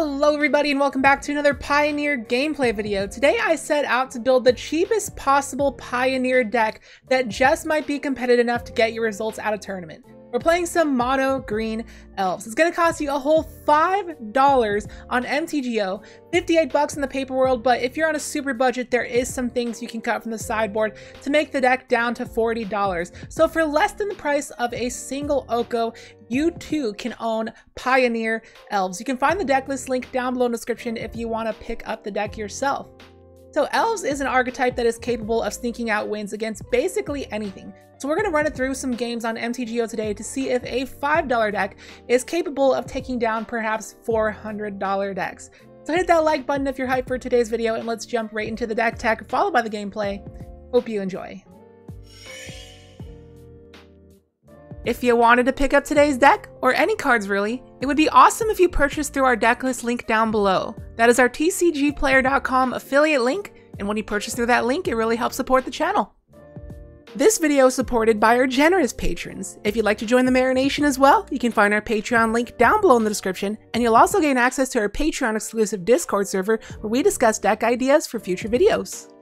Hello everybody and welcome back to another Pioneer gameplay video. Today I set out to build the cheapest possible Pioneer deck that just might be competitive enough to get your results at a tournament. We're playing some mono green elves. It's gonna cost you a whole $5 on MTGO, 58 bucks in the paper world, but if you're on a super budget, there is some things you can cut from the sideboard to make the deck down to $40. So for less than the price of a single Oko, you too can own Pioneer Elves. You can find the deck list link down below in the description if you wanna pick up the deck yourself. So Elves is an archetype that is capable of sneaking out wins against basically anything. So we're going to run it through some games on MTGO today to see if a $5 deck is capable of taking down perhaps $400 decks. So hit that like button if you're hyped for today's video and let's jump right into the deck tech followed by the gameplay. Hope you enjoy. If you wanted to pick up today's deck, or any cards really, it would be awesome if you purchased through our deck list link down below. That is our tcgplayer.com affiliate link, and when you purchase through that link, it really helps support the channel. This video is supported by our generous patrons. If you'd like to join the Marination as well, you can find our Patreon link down below in the description, and you'll also gain access to our Patreon exclusive Discord server where we discuss deck ideas for future videos.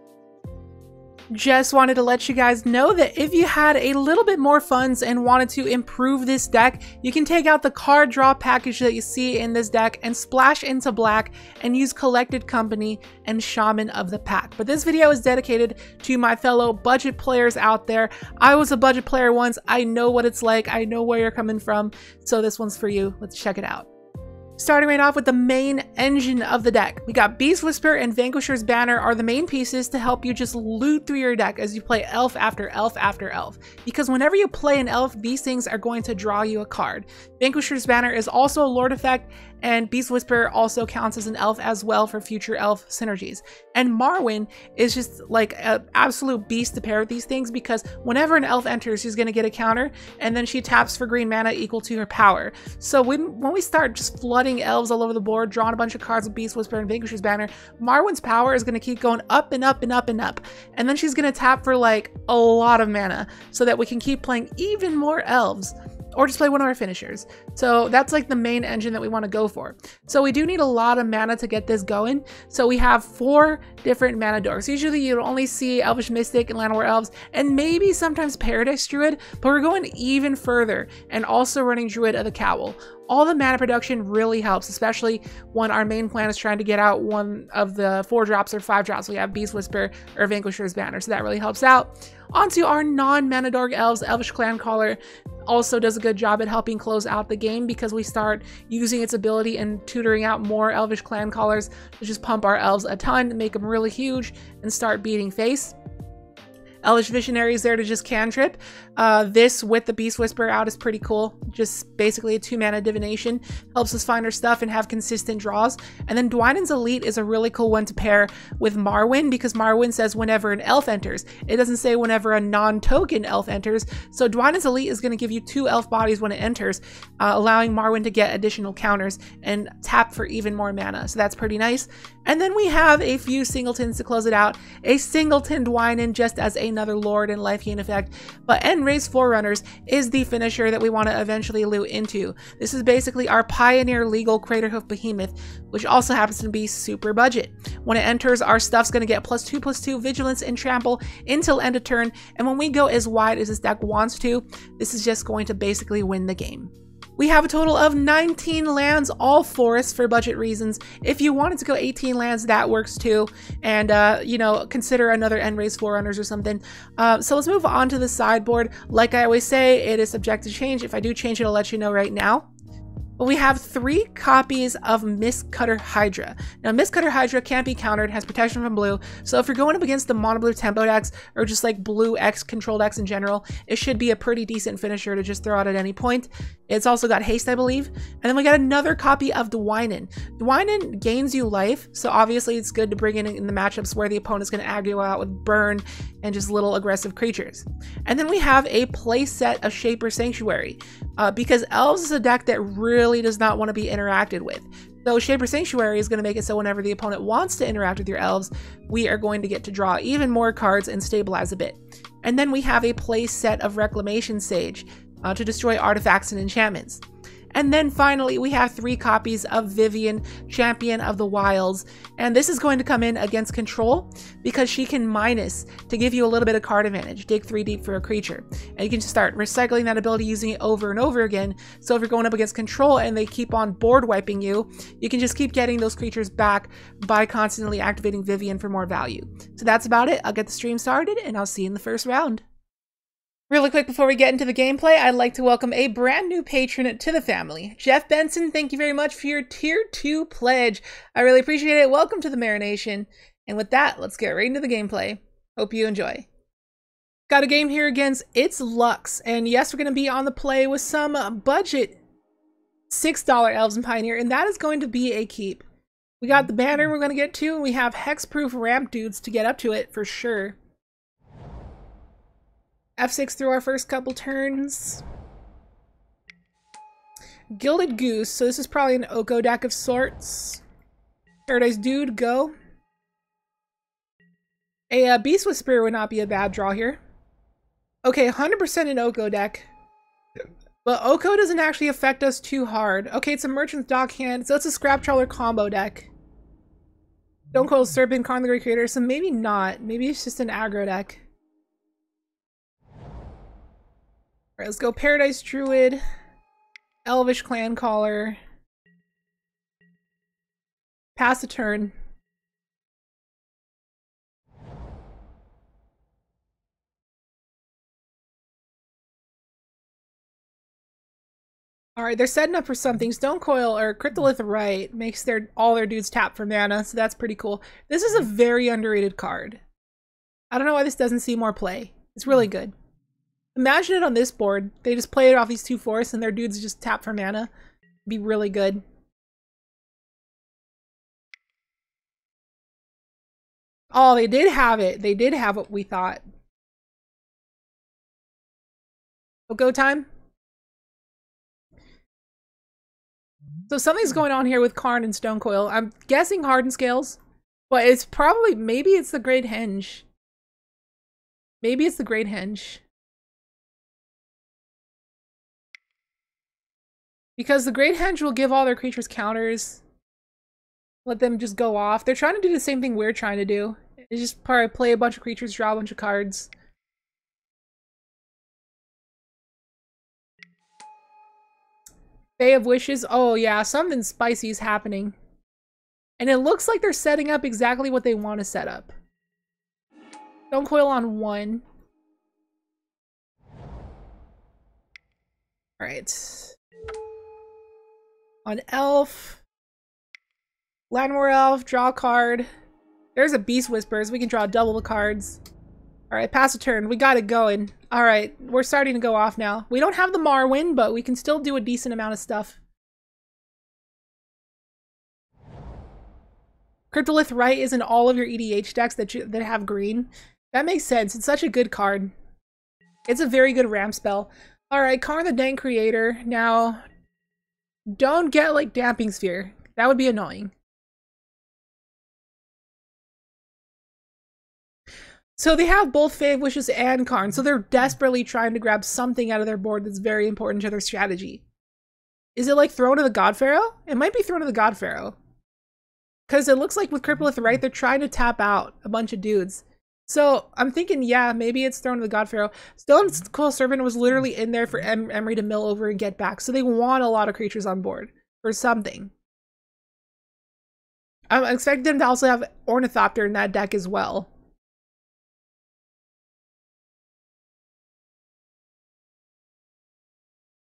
Just wanted to let you guys know that if you had a little bit more funds and wanted to improve this deck, you can take out the card draw package that you see in this deck and splash into black and use Collected Company and Shaman of the Pack. But this video is dedicated to my fellow budget players out there. I was a budget player once. I know what it's like. I know where you're coming from. So this one's for you. Let's check it out. Starting right off with the main engine of the deck. We got Beast Whisper and Vanquisher's Banner are the main pieces to help you just loot through your deck as you play elf after elf after elf. Because whenever you play an elf, these things are going to draw you a card. Vanquisher's Banner is also a Lord effect, and Beast Whisper also counts as an elf as well for future elf synergies. And Marwyn is just like an absolute beast to pair with these things because whenever an elf enters, she's going to get a counter, and then she taps for green mana equal to her power. So when, when we start just flooding elves all over the board, drawing a bunch of cards with Beast Whisper and Vanquisher's Banner, Marwyn's power is going to keep going up and up and up and up. And then she's going to tap for like a lot of mana so that we can keep playing even more elves or just play one of our finishers. So that's like the main engine that we want to go for. So we do need a lot of mana to get this going. So we have four different mana dorks. Usually you'll only see Elvish Mystic and Llanowar Elves and maybe sometimes Paradise Druid, but we're going even further and also running Druid of the Cowl. All the mana production really helps, especially when our main plan is trying to get out one of the four drops or five drops. We have Beast Whisper or Vanquisher's Banner, so that really helps out. Onto our non-mana dork elves, Elvish Clan Caller also does a good job at helping close out the game because we start using its ability and tutoring out more Elvish Clan Callers to just pump our elves a ton, make them really huge, and start beating face. Elvish Visionary is there to just cantrip. Uh, this with the Beast Whisper out is pretty cool. Just basically a two mana divination. Helps us find our stuff and have consistent draws. And then Dwynen's Elite is a really cool one to pair with Marwyn because Marwyn says whenever an elf enters. It doesn't say whenever a non-token elf enters. So Dwynen's Elite is going to give you two elf bodies when it enters, uh, allowing Marwyn to get additional counters and tap for even more mana. So that's pretty nice. And then we have a few singletons to close it out. A singleton Dwynen just as another Lord and life gain effect, but End-Raze Forerunners is the finisher that we want to eventually loot into. This is basically our Pioneer Legal Craterhoof Behemoth, which also happens to be super budget. When it enters, our stuff's going to get plus 2 plus 2 Vigilance and Trample until end of turn, and when we go as wide as this deck wants to, this is just going to basically win the game. We have a total of 19 lands, all forests for budget reasons. If you wanted to go 18 lands, that works too. And, uh, you know, consider another End-Raze Forerunners or something. Uh, so let's move on to the sideboard. Like I always say, it is subject to change. If I do change it, I'll let you know right now we have three copies of Mistcutter Hydra. Now, Mistcutter Hydra can't be countered, has protection from blue, so if you're going up against the mono blue tempo decks, or just like blue X control decks in general, it should be a pretty decent finisher to just throw out at any point. It's also got haste, I believe. And then we got another copy of Dwynen. Dwynen gains you life, so obviously it's good to bring in in the matchups where the opponent's going to aggro out with burn and just little aggressive creatures. And then we have a play set of Shaper Sanctuary, uh, because Elves is a deck that really really does not want to be interacted with. So Shaper Sanctuary is going to make it so whenever the opponent wants to interact with your elves, we are going to get to draw even more cards and stabilize a bit. And then we have a play set of Reclamation Sage uh, to destroy artifacts and enchantments. And then finally, we have three copies of Vivien, Champion of the Wilds. And this is going to come in against Control because she can minus to give you a little bit of card advantage, dig three deep for a creature. And you can just start recycling that ability, using it over and over again. So if you're going up against Control and they keep on board wiping you, you can just keep getting those creatures back by constantly activating Vivien for more value. So that's about it. I'll get the stream started and I'll see you in the first round. Really quick before we get into the gameplay, I'd like to welcome a brand new patron to the family. Jeff Benson, thank you very much for your tier 2 pledge. I really appreciate it. Welcome to the Marination. And with that, let's get right into the gameplay. Hope you enjoy. Got a game here against It's Lux. And yes, we're going to be on the play with some budget $6 Elves and Pioneer, and that is going to be a keep. We got the banner we're going to get to, and we have hexproof ramp dudes to get up to it for sure. F6 through our first couple turns. Gilded Goose, so this is probably an Oko deck of sorts. Paradise Dude, go. A uh, Beast Whisperer would not be a bad draw here. Okay, 100% an Oko deck. But Oko doesn't actually affect us too hard. Okay, it's a Merchant's Dockhand, so it's a Scrap Trawler combo deck. Stonecoil Serpent, Karn the Great Creator, so maybe not. Maybe it's just an aggro deck. Alright, let's go Paradise Druid, Elvish Clan Caller. Pass a turn. Alright, they're setting up for something. Stonecoil or Cryptolith Rite makes their all their dudes tap for mana, so that's pretty cool. This is a very underrated card. I don't know why this doesn't see more play. It's really hmm. good. Imagine it on this board. They just play it off these two forests and their dudes just tap for mana. be really good. Oh, they did have it. They did have what we thought. Oh, go time? So something's going on here with Karn and Stonecoil. I'm guessing Hardened Scales, but it's probably, maybe it's the Great Henge. Maybe it's the Great Henge. Because the Great Henge will give all their creatures counters. Let them just go off. They're trying to do the same thing we're trying to do. It's just probably play a bunch of creatures, draw a bunch of cards. Fae of Wishes. Oh yeah, something spicy is happening. And it looks like they're setting up exactly what they want to set up. Stonecoil on one. Alright on Elf. Llanowar Elf, draw a card. There's a Beast Whispers. We can draw double cards. Alright, pass a turn. We got it going. Alright, we're starting to go off now. We don't have the Marwyn, but we can still do a decent amount of stuff. Cryptolith Rite is in all of your EDH decks that, you, that have green. That makes sense. It's such a good card. It's a very good ramp spell. Alright, Karn the Dank Creator. Now, don't get like Damping Sphere. That would be annoying. So they have both of Wishes and Karn, so they're desperately trying to grab something out of their board that's very important to their strategy. Is it like Throne of the God Pharaoh? It might be Throne of the God Pharaoh. Because it looks like with Cryptolith Rite, they're trying to tap out a bunch of dudes. So I'm thinking, yeah, maybe it's Throne of the God Pharaoh. Stone Coil Serpent was literally in there for em Emry to mill over and get back. So they want a lot of creatures on board for something. I'm expecting them to also have Ornithopter in that deck as well.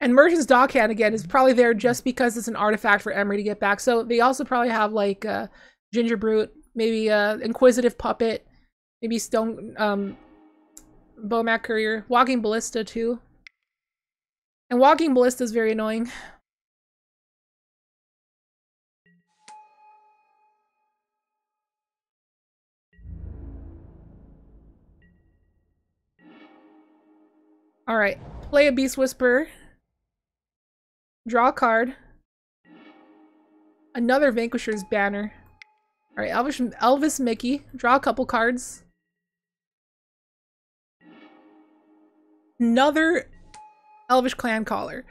And Merchant's Dockhand again is probably there just because it's an artifact for Emry to get back. So they also probably have like uh, Gingerbrute, maybe uh, Inquisitive Puppet, Maybe Stone, um, Bomat Courier. Walking Ballista, too. And Walking Ballista is very annoying. Alright, play a Beast Whisperer. Draw a card. Another Vanquisher's Banner. Alright, Elvis, Elvis Mickey. Draw a couple cards. Another Elvish Clan Caller.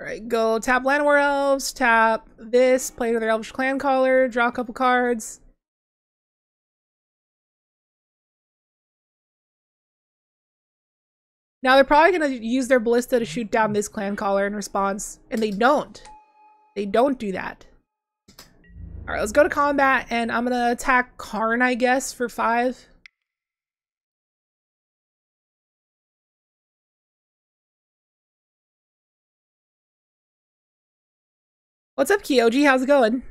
Alright, go tap Land Llanowar Elves, tap this, play another Elvish Clan Caller, draw a couple cards. Now they're probably going to use their Ballista to shoot down this Clan Caller in response, and they don't. They don't do that. Alright, let's go to combat, and I'm going to attack Karn, I guess, for five. What's up, Kyoji? How's it going?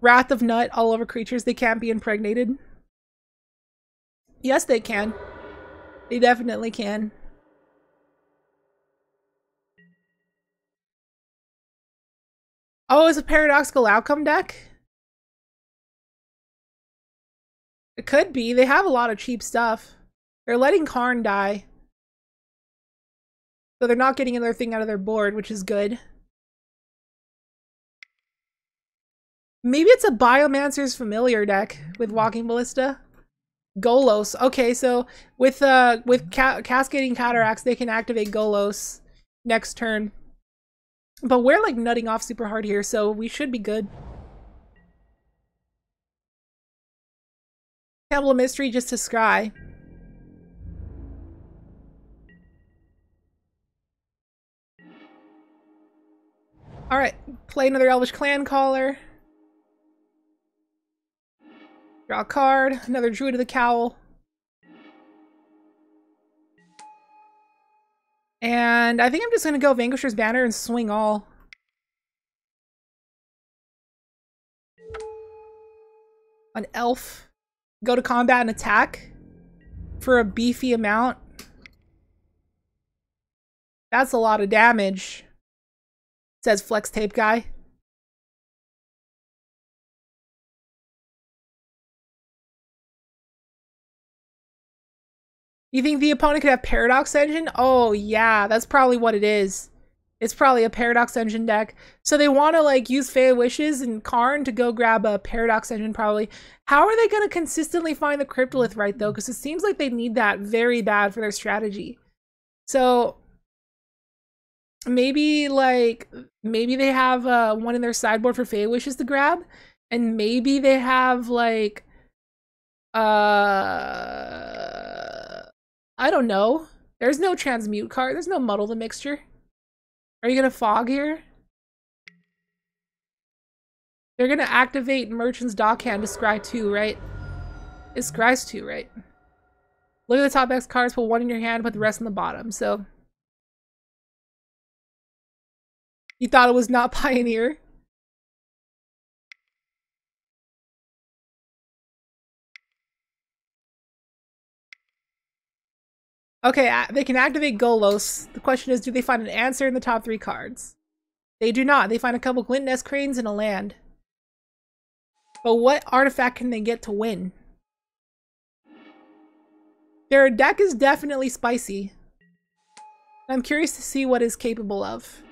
Wrath of Nut all over creatures. They can't be impregnated. Yes, they can. They definitely can. Oh, it's a paradoxical outcome deck? It could be. They have a lot of cheap stuff. They're letting Karn die. So they're not getting another thing out of their board, which is good. Maybe it's a Biomancer's Familiar deck with Walking Ballista. Golos. Okay, so with uh with ca Cascading Cataracts, they can activate Golos next turn. But we're like nutting off super hard here, so we should be good. Temple of Mystery just to scry. Alright, play another Elvish Clan Caller. Draw a card, another Druid of the Cowl. And I think I'm just going to go Vanquisher's Banner and swing all. An elf. Go to combat and attack for a beefy amount. That's a lot of damage. Says Flex Tape Guy. You think the opponent could have Paradox Engine? Oh, yeah, that's probably what it is. It's probably a Paradox Engine deck. So they want to like use Fey Wishes and Karn to go grab a Paradox Engine probably. How are they going to consistently find the Cryptolith Rite though? Because it seems like they need that very bad for their strategy. So maybe like maybe they have uh, one in their sideboard for Fey Wishes to grab, and maybe they have like uh I don't know. There's no transmute card. There's no muddle the mixture. Are you gonna fog here? They're gonna activate Merchant's Dockhand to scry two, right? It scries two, right? Look at the top X cards, put one in your hand, put the rest in the bottom. So You thought it was not Pioneer? Okay, they can activate Golos. The question is, do they find an answer in the top three cards? They do not. They find a couple Glint Nest Cranes and a land. But what artifact can they get to win? Their deck is definitely spicy. I'm curious to see what is capable of.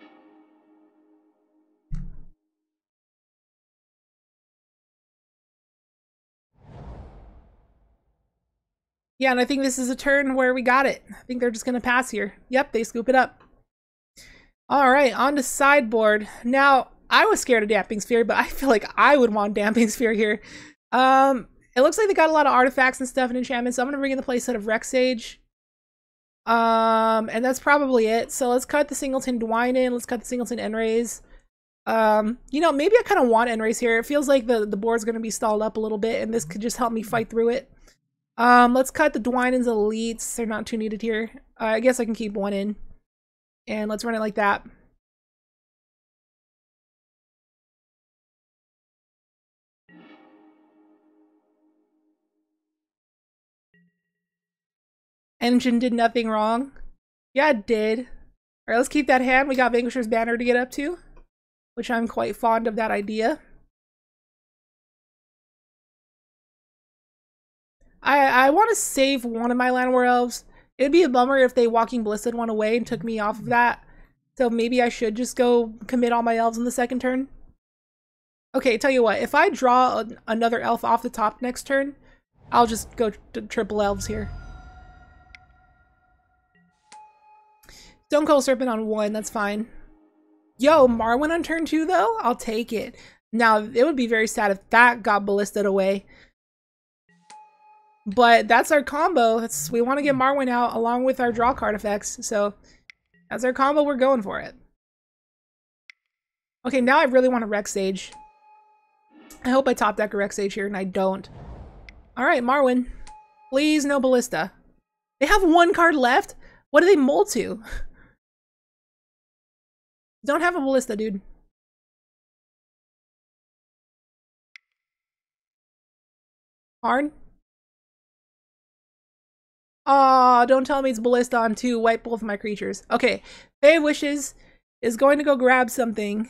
Yeah, and I think this is a turn where we got it. I think they're just going to pass here. Yep, they scoop it up. All right, on to sideboard. Now, I was scared of Damping Sphere, but I feel like I would want Damping Sphere here. Um, it looks like they got a lot of artifacts and stuff and enchantments, so I'm going to bring in the playset of Rec Sage. Um, and that's probably it. So let's cut the Singleton Dwynen. Let's cut the Singleton End-Raze. Um, you know, maybe I kind of want End-Raze here. It feels like the, the board's going to be stalled up a little bit, and this could just help me fight through it. Um, let's cut the Dwynen's elites. They're not too needed here. Uh, I guess I can keep one in. And let's run it like that. Engine did nothing wrong. Yeah, it did. Alright, let's keep that hand. We got Vanquisher's Banner to get up to, which I'm quite fond of that idea. I I want to save one of my Llanowar elves. It'd be a bummer if they Walking Ballista went away and took me off of that. So maybe I should just go commit all my elves in the second turn. Okay, tell you what, if I draw another elf off the top next turn, I'll just go triple elves here. Stonecoil Serpent on one, that's fine. Yo, Marwyn on turn two though? I'll take it. Now, it would be very sad if that got ballisted away. But that's our combo. It's, we want to get Marwyn out along with our draw card effects. So that's our combo. We're going for it. Okay, now I really want a Rec Sage. I hope I top deck a Rec Sage here, and I don't. Alright, Marwyn. Please no Ballista. They have one card left? What do they mold to? Don't have a Ballista, dude. Hard? Aw, oh, don't tell me it's Ballista on two. Wipe both of my creatures. Okay, Fae Wishes is going to go grab something.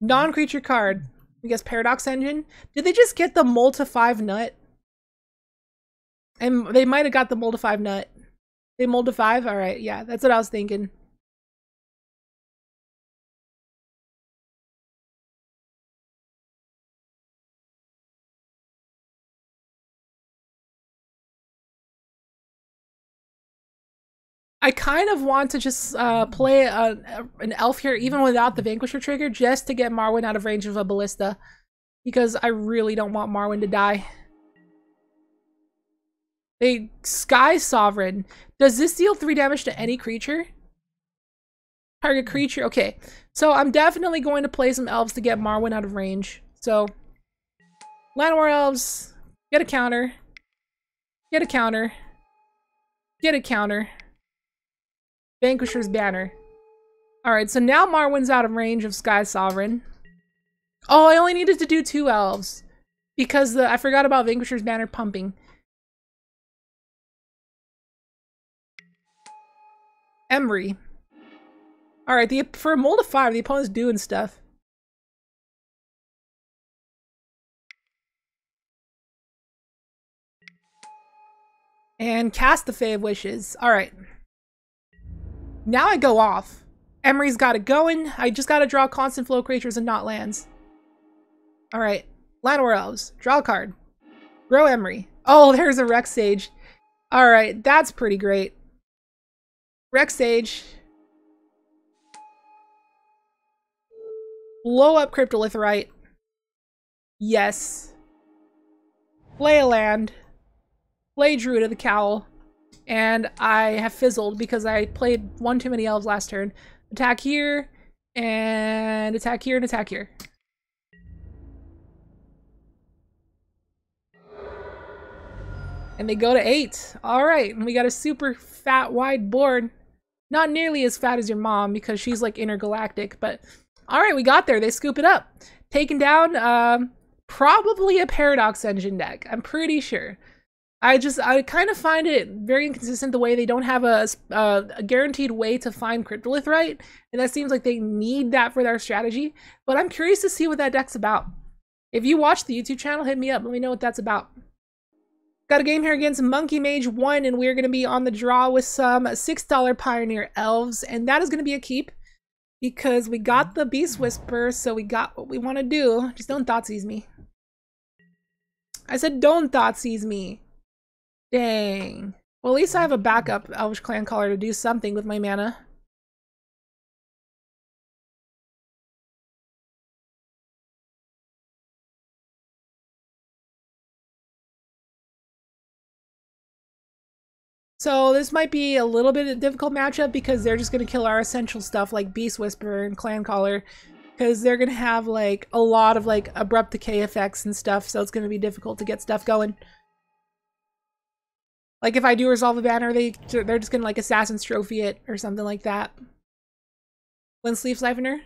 Non-creature card. I guess Paradox Engine. Did they just get the Multi 5 nut? And they might have got the Multi 5 nut. They Multi 5? Alright, yeah, that's what I was thinking. I kind of want to just uh, play a, an elf here, even without the Vanquisher trigger, just to get Marwyn out of range of a Ballista. Because I really don't want Marwyn to die. A Sky Sovereign. Does this deal 3 damage to any creature? Target creature. Okay, so I'm definitely going to play some elves to get Marwyn out of range. So, Llanowar Elves, get a counter, get a counter, get a counter. Vanquisher's Banner. Alright, so now Marwyn's out of range of Sky Sovereign. Oh, I only needed to do two elves. Because the I forgot about Vanquisher's Banner pumping. Emry. Alright, the for a mold of fire, the opponent's doing stuff. And cast the Fae of Wishes. Alright. Now I go off. Emry's got it going. I just gotta draw constant flow creatures and not lands. Alright. land Llanowar Elves. Draw a card. Grow Emry. Oh, there's a Rec Sage. Alright, that's pretty great. Rec Sage. Blow up Cryptolith Rite. Yes. Play a land. Play Druid of the Cowl and I have fizzled because I played one too many elves last turn. Attack here, and attack here, and attack here. And they go to eight. All right, and we got a super fat, wide board. Not nearly as fat as your mom because she's like intergalactic, but all right, we got there. They scoop it up. Taken down, um, probably a Paradox Engine deck. I'm pretty sure. I just I kind of find it very inconsistent the way they don't have a, a, guaranteed way to find Cryptolith Rite, and that seems like they need that for their strategy. But I'm curious to see what that deck's about. If you watch the YouTube channel, hit me up. Let me know what that's about. Got a game here against Monkey Mage 1, and we're going to be on the draw with some $6 Pioneer Elves, and that is going to be a keep because we got the Beast Whisper, so we got what we want to do. Just don't Thoughtseize me. I said don't Thoughtseize me. Dang. Well, at least I have a backup Elvish Clan Caller to do something with my mana. So this might be a little bit of a difficult matchup because they're just going to kill our essential stuff like Beast Whisperer and Clan Caller because they're going to have like a lot of like abrupt decay effects and stuff so it's going to be difficult to get stuff going. Like if I do resolve a banner, they they're just gonna like Assassin's Trophy it or something like that. Wind Sleeve Siphoner.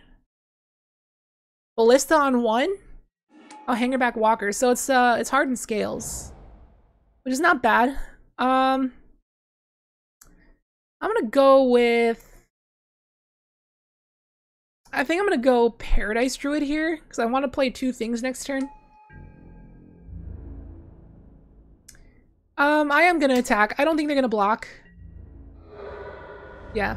Ballista on one? Oh, Hangarback Walker. So it's uh it's hardened scales. Which is not bad. Um I'm gonna go with I think I'm gonna go Paradise Druid here, because I want to play two things next turn. Um, I am gonna attack. I don't think they're gonna block. Yeah.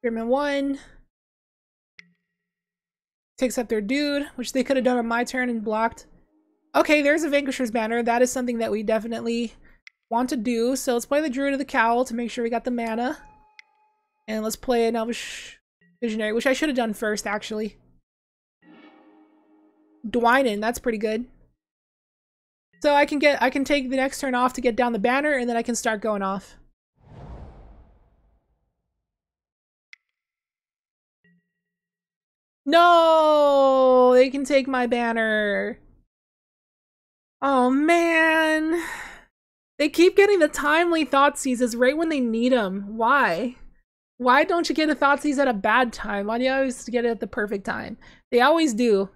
Spearman one. Takes up their dude, which they could have done on my turn and blocked. Okay, there's a Vanquisher's Banner. That is something that we definitely want to do. So let's play the Druid of the Cowl to make sure we got the mana. And let's play an Elvish Visionary, which I should have done first, actually. Dwynen, that's pretty good. So I can get I can take the next turn off to get down the banner and then I can start going off. No, they can take my banner. Oh man. They keep getting the timely thought Thoughtseizes right when they need them. Why? Why don't you get a Thoughtseize at a bad time? Why do you always get it at the perfect time? They always do.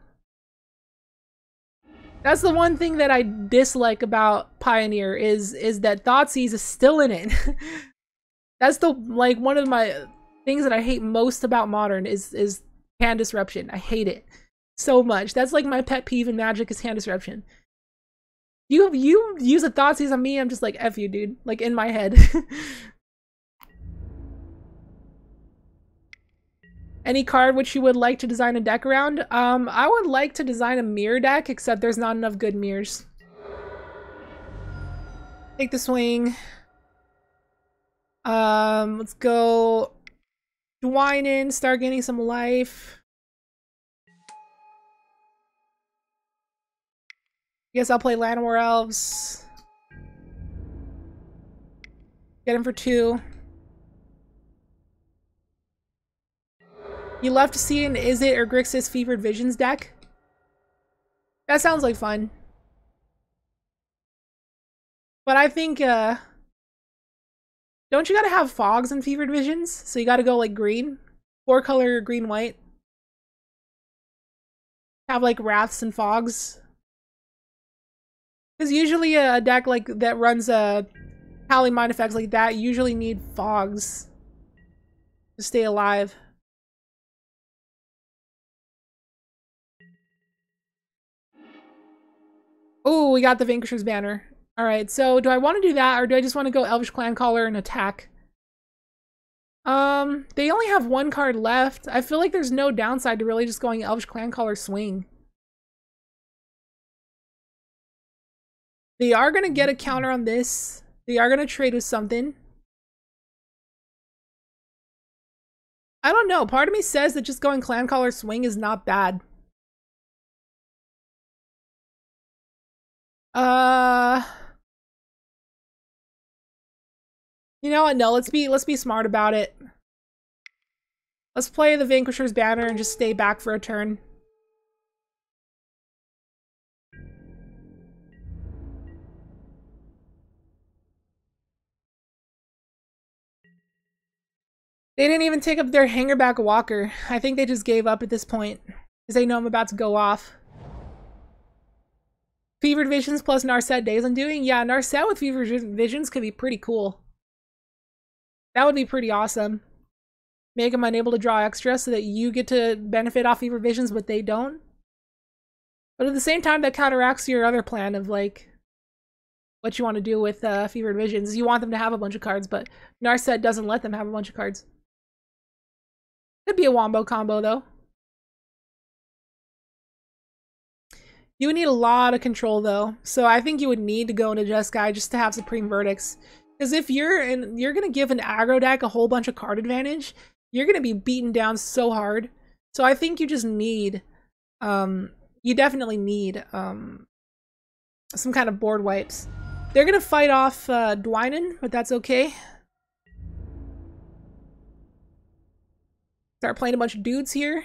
That's the one thing that I dislike about Pioneer is is that Thoughtseize is still in it. That's the like one of my things that I hate most about Modern is is hand disruption. I hate it so much. That's like my pet peeve in Magic is hand disruption. You have you use a Thoughtseize on me, I'm just like f you, dude. Like in my head. Any card which you would like to design a deck around? Um, I would like to design a mirror deck, except there's not enough good mirrors. Take the swing. Um, let's go Dwynen, start gaining some life. Guess I'll play Land Llanowar Elves. Get him for two. You love to see an Izzet or Grixis Fevered Visions deck? That sounds like fun. But I think, uh... Don't you gotta have fogs and fevered visions? So you gotta go like green? Four color green white? Have like wraths and fogs? Because usually a deck like that runs a uh, howling mine effects like that usually need fogs to stay alive. Oh, we got the Vanquisher's banner. All right, so do I want to do that or do I just want to go Elvish Clan Caller and attack? Um, they only have one card left. I feel like there's no downside to really just going Elvish Clan Caller swing. They are going to get a counter on this. They are going to trade with something. I don't know. Part of me says that just going Clan Caller swing is not bad. Uh... You know what? No, let's be let's be smart about it. Let's play the Vanquisher's banner and just stay back for a turn. They didn't even take up their hangarback walker. I think they just gave up at this point. Because they know I'm about to go off. Fevered Visions plus Narset Days Undoing? Yeah, Narset with Fevered Visions could be pretty cool. That would be pretty awesome. Make them unable to draw extra so that you get to benefit off Fevered Visions, but they don't. But at the same time, that counteracts your other plan of like what you want to do with uh, Fevered Visions. You want them to have a bunch of cards, but Narset doesn't let them have a bunch of cards. Could be a wombo combo though. You would need a lot of control though. So I think you would need to go into Jeskai just to have Supreme Verdicts. Because if you're in, you're gonna give an aggro deck a whole bunch of card advantage, you're gonna be beaten down so hard. So I think you just need, um, you definitely need um, some kind of board wipes. They're gonna fight off uh, Dwynen, but that's okay. Start playing a bunch of dudes here.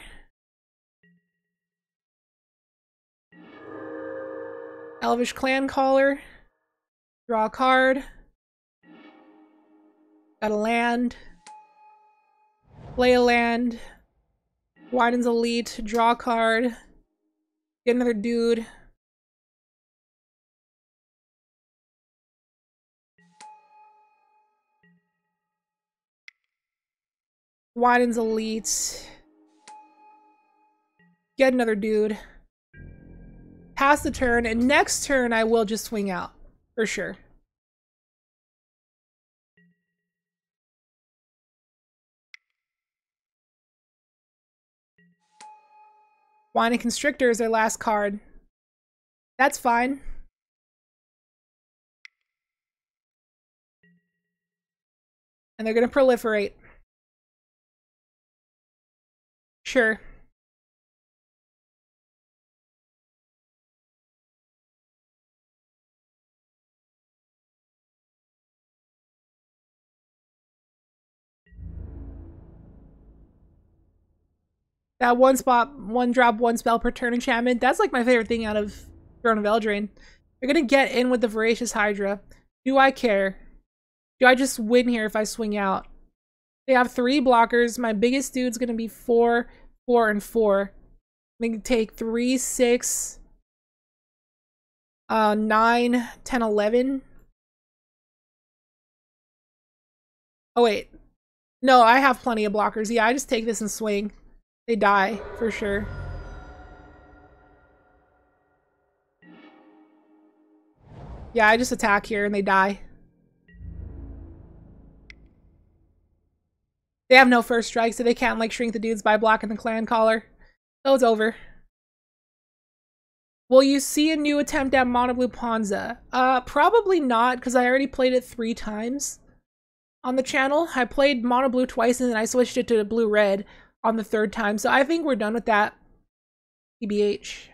Elvish Clan Caller. Draw a card. Got a land. Play a land. Dwynen's Elite. Draw a card. Get another dude. Dwynen's Elite. Get another dude pass the turn, and next turn I will just swing out, for sure. Winding Constrictor is their last card. That's fine. And they're going to proliferate. Sure. That one spot, one drop, one spell per turn enchantment, that's like my favorite thing out of Throne of Eldraine. You're gonna get in with the Voracious Hydra. Do I care? Do I just win here if I swing out? They have three blockers. My biggest dude's gonna be four, four, and four. I'm gonna take three, six, uh, nine, ten, eleven. Oh wait. No, I have plenty of blockers. Yeah, I just take this and swing. They die, for sure. Yeah, I just attack here and they die. They have no first strike, so they can't like shrink the dudes by blocking the clan caller. So it's over. Will you see a new attempt at Mono Blue Ponza? Uh, probably not, because I already played it three times on the channel. I played Mono Blue twice and then I switched it to Blue Red on the third time. So I think we're done with that. TBH.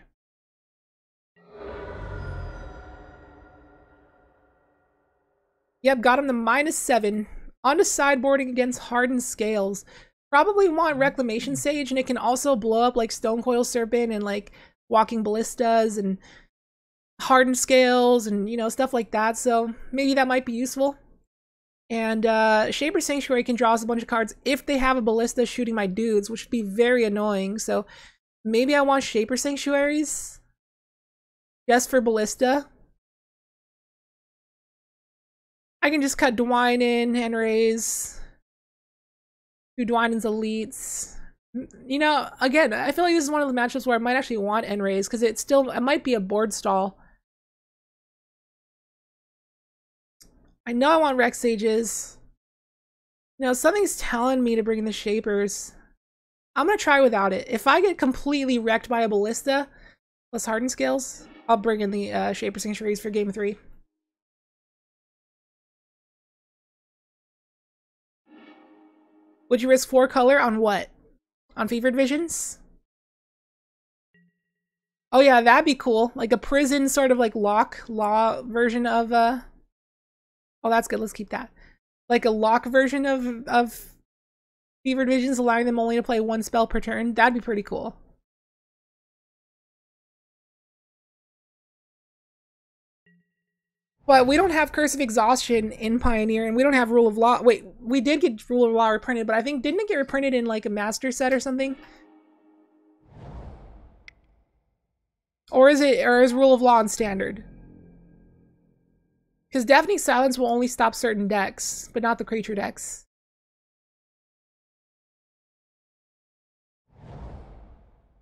Yep, got him to minus seven. On to sideboarding against Hardened Scales. Probably want Reclamation Sage, and it can also blow up like Stonecoil Serpent and like Walking Ballistas and Hardened Scales and, you know, stuff like that. So maybe that might be useful. And uh, Shaper Sanctuary can draw us a bunch of cards if they have a Ballista shooting my dudes, which would be very annoying. So maybe I want Shaper Sanctuaries just for Ballista. I can just cut Dwine in and raise two Dwynen's elites. You know, again, I feel like this is one of the matchups where I might actually want End-Raze because it still it might be a board stall. I know I want Rec Sages. You know, something's telling me to bring in the Shapers. I'm gonna try without it. If I get completely wrecked by a Ballista plus Hardened Scales, I'll bring in the uh, Shaper Sanctuaries for game three. Would you risk four color on what? On Fevered Visions? Oh yeah, that'd be cool. Like a prison sort of like lock law version of uh Oh, that's good. Let's keep that. Like a lock version of of Fevered Visions, allowing them only to play one spell per turn. That'd be pretty cool. But we don't have Curse of Exhaustion in Pioneer, and we don't have Rule of Law. Wait, we did get Rule of Law reprinted, but I think, didn't it get reprinted in like a Master set or something? Or is it, or is Rule of Law in Standard? Because Deafening Silence will only stop certain decks, but not the creature decks.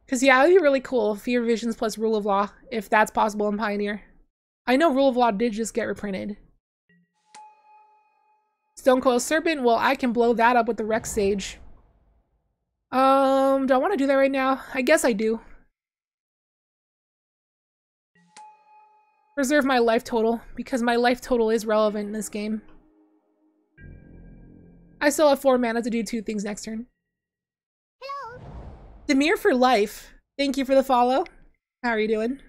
Because, yeah, it would be really cool. Fear Visions plus Rule of Law, if that's possible in Pioneer. I know Rule of Law did just get reprinted. Stone Stonecoil Serpent, well, I can blow that up with the Rec Sage. Um, do I want to do that right now? I guess I do. Reserve my life total, because my life total is relevant in this game. I still have four mana to do two things next turn. Hello. Demir for life. Thank you for the follow. How are you doing?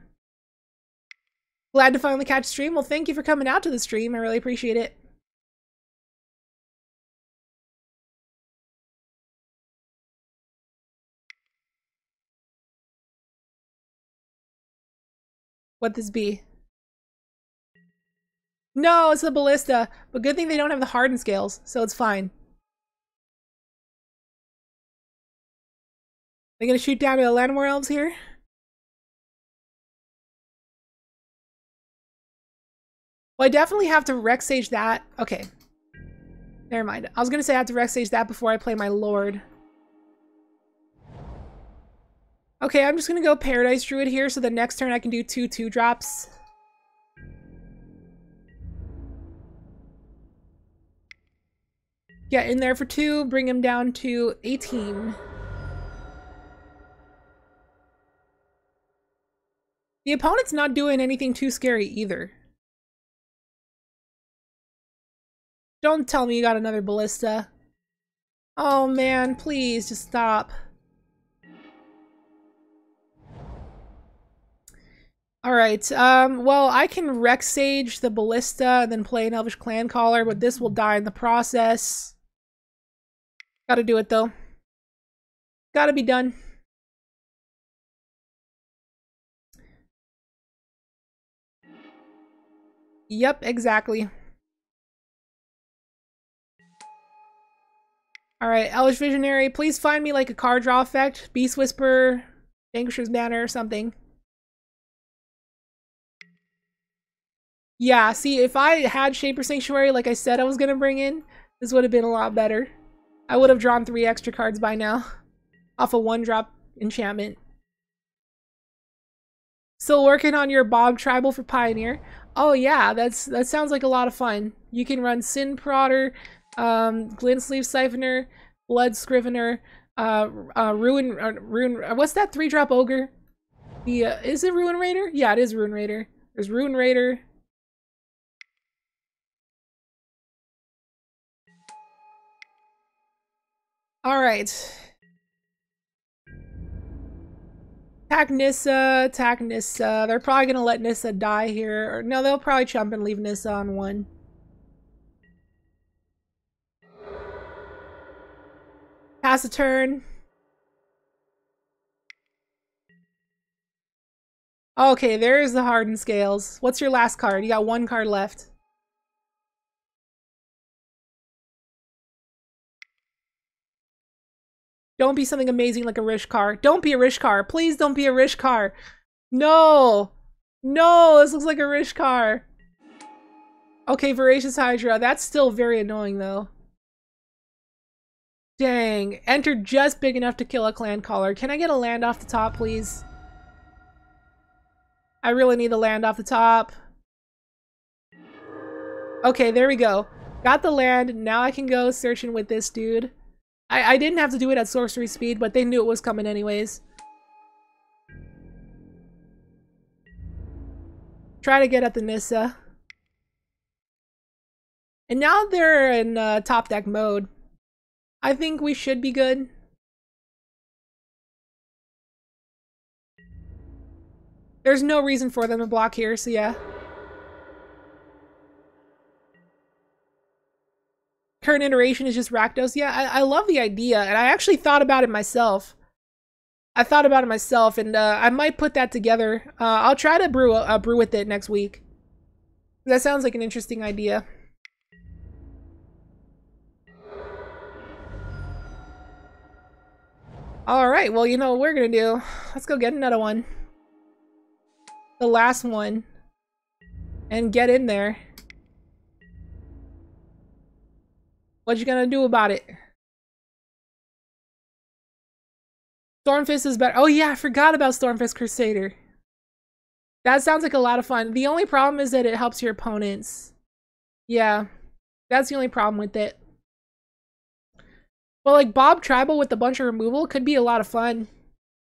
Glad to finally catch stream. Well, thank you for coming out to the stream. I really appreciate it. What this be? No, it's the ballista. But good thing they don't have the hardened scales, so it's fine. They gonna shoot down to the Llanowar Elves here? Well, I definitely have to Rec Sage that. Okay. Never mind. I was gonna say I have to Rec Sage that before I play my Lord. Okay, I'm just gonna go Paradise Druid here so the next turn I can do two two drops. Get in there for two, bring him down to 18. The opponent's not doing anything too scary either. Don't tell me you got another ballista. Oh man, please just stop. Alright, um, well, I can Rec Sage the Ballista and then play an Elvish Clan Caller, but this will die in the process. Gotta do it though. Gotta be done. Yep, exactly. Alright, Elvish Visionary, please find me like a card draw effect. Beast Whisper, Vanquisher's Banner, or something. Yeah, see, if I had Shaper Sanctuary like I said I was gonna bring in, this would have been a lot better. I would have drawn three extra cards by now. Off a one-drop enchantment. Still working on your Bob Tribal for Pioneer. Oh yeah, that's that sounds like a lot of fun. You can run Sin Prodder, um, Glint-Sleeve Siphoner, Blood Scrivener, uh, uh, Ruin, uh, Ruin, uh, what's that three-drop Ogre? The, uh, is it Ruin Raider? Yeah, it is Ruin Raider. There's Ruin Raider. Alright. Attack Nissa, attack Nissa. They're probably gonna let Nissa die here. Or, no, they'll probably jump and leave Nissa on one. Pass a turn. Okay, there's the hardened scales. What's your last card? You got one card left. Don't be something amazing like a Rishkar. Don't be a Rishkar. Please don't be a Rishkar. No. No, this looks like a Rishkar. Okay, Voracious Hydra. That's still very annoying, though. Dang. Entered just big enough to kill a clan caller. Can I get a land off the top, please? I really need the land off the top. Okay, there we go. Got the land. Now I can go searching with this dude. I, I didn't have to do it at sorcery speed, but they knew it was coming anyways. Try to get at the Nissa. And now they're in uh, top deck mode. I think we should be good. There's no reason for them to block here, so yeah. Current iteration is just Rakdos. Yeah, I, I love the idea, and I actually thought about it myself. I thought about it myself, and uh, I might put that together. Uh, I'll try to brew uh, brew with it next week. That sounds like an interesting idea. All right, well, you know what we're gonna do? Let's go get another one. The last one. And get in there. What you gonna do about it? Stormfist is better. Oh yeah, I forgot about Stormfist Crusader. That sounds like a lot of fun. The only problem is that it helps your opponents. Yeah, that's the only problem with it. Well, like Bob Tribal with a bunch of removal could be a lot of fun.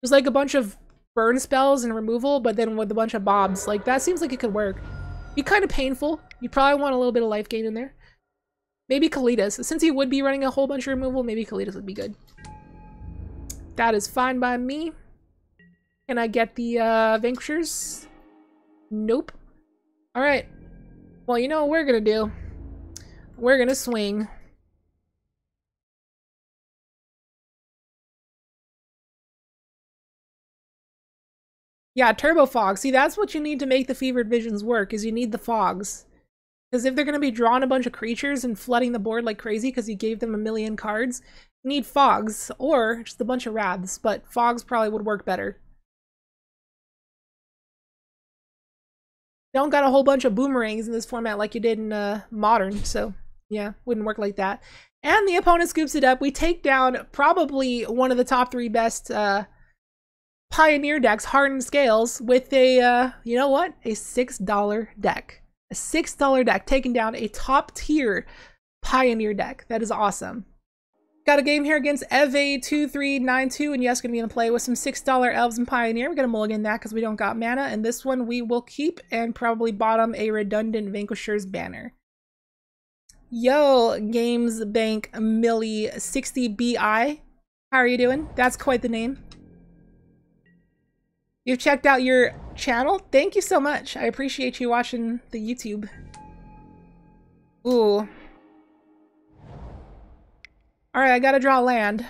There's like a bunch of burn spells and removal, but then with a bunch of Bobs. Like that seems like it could work. Be kind of painful. You probably want a little bit of life gain in there. Maybe Kalitas. Since he would be running a whole bunch of removal, maybe Kalitas would be good. That is fine by me. Can I get the uh, Vanquishers? Nope. Alright. Well, you know what we're gonna do? We're gonna swing. Yeah, Turbo Fog. See, that's what you need to make the Fevered Visions work, is you need the fogs. Because if they're going to be drawing a bunch of creatures and flooding the board like crazy because you gave them a million cards, you need fogs or just a bunch of wraths, but fogs probably would work better. Don't got a whole bunch of boomerangs in this format like you did in uh, Modern, so yeah, wouldn't work like that. And the opponent scoops it up. We take down probably one of the top three best uh, Pioneer decks, Hardened Scales, with a, uh, you know what? A $6 deck $6 deck taking down a top tier Pioneer deck. That is awesome. Got a game here against Eve2392, and yes, gonna be in play with some $6 Elves and Pioneer. We're gonna mulligan that because we don't got mana, and this one we will keep and probably bottom a redundant Vanquisher's banner. Yo, Games Bank Millie 60BI. How are you doing? That's quite the name. You've checked out your channel? Thank you so much. I appreciate you watching the YouTube. Ooh. Alright, I gotta draw land.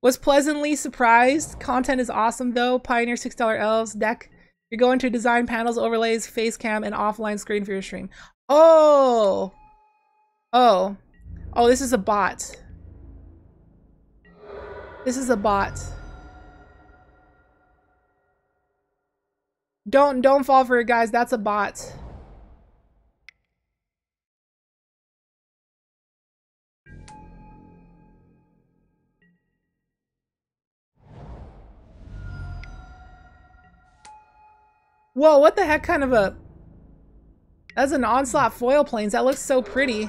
Was pleasantly surprised. Content is awesome though. Pioneer $6 elves deck. You're going to design panels, overlays, face cam, and offline screen for your stream. Oh! Oh. Oh, this is a bot. This is a bot. Don't don't fall for it, guys. That's a bot. Whoa, what the heck kind of a... That's an Onslaught foil plains. That looks so pretty.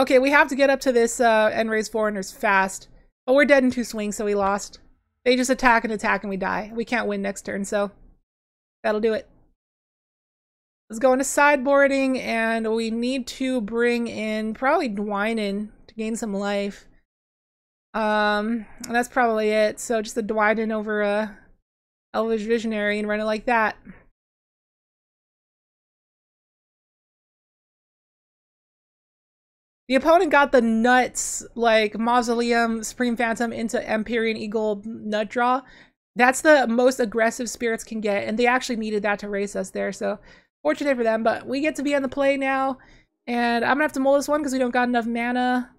Okay, we have to get up to this uh, End-Raze Forerunners fast. But we're dead in two swings, so we lost. They just attack and attack and we die. We can't win next turn, so that'll do it. Let's go into sideboarding, and we need to bring in probably Dwynen to gain some life. Um, and that's probably it. So just a Dwynen over a Elvish Visionary and run it like that. The opponent got the nuts, like Mausoleum, Supreme Phantom into Empyrean Eagle nut draw. That's the most aggressive spirits can get, and they actually needed that to race us there, so fortunate for them. But we get to be on the play now, and I'm gonna have to mull this one because we don't got enough mana.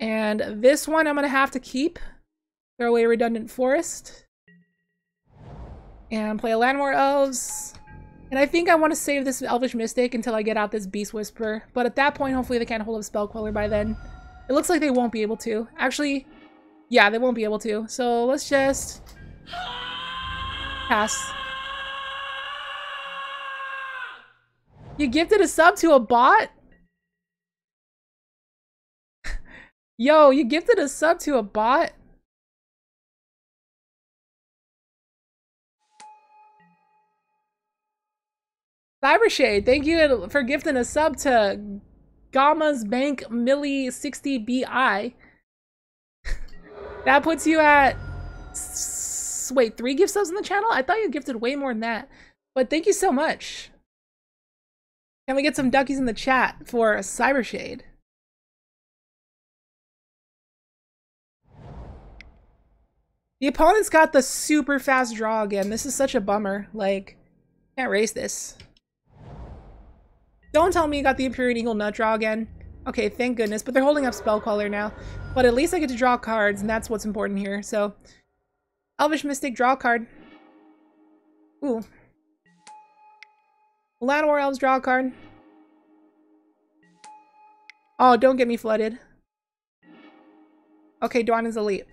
And this one I'm gonna have to keep. Throw away Redundant Forest. And play a Llanowar Elves. And I think I want to save this Elvish Mystic until I get out this Beast Whisper. But at that point, hopefully they can't hold up Spell Queller by then. It looks like they won't be able to. Actually, yeah, they won't be able to. So let's just pass. You gifted a sub to a bot? Yo, you gifted a sub to a bot? Cybershade, thank you for gifting a sub to Gamma's Bank Millie 60BI. that puts you at wait, three gift subs in the channel? I thought you gifted way more than that. But thank you so much. Can we get some duckies in the chat for Cybershade? The opponent's got the super fast draw again. This is such a bummer. Like, can't race this. Don't tell me you got the Empyrean Eagle Nut Draw again. Okay, thank goodness. But they're holding up Spell Queller now. But at least I get to draw cards, and that's what's important here. So, Elvish Mystic, draw card. Ooh. Llanowar Elves, draw card. Oh, don't get me flooded. Okay, Dwynen's Elite.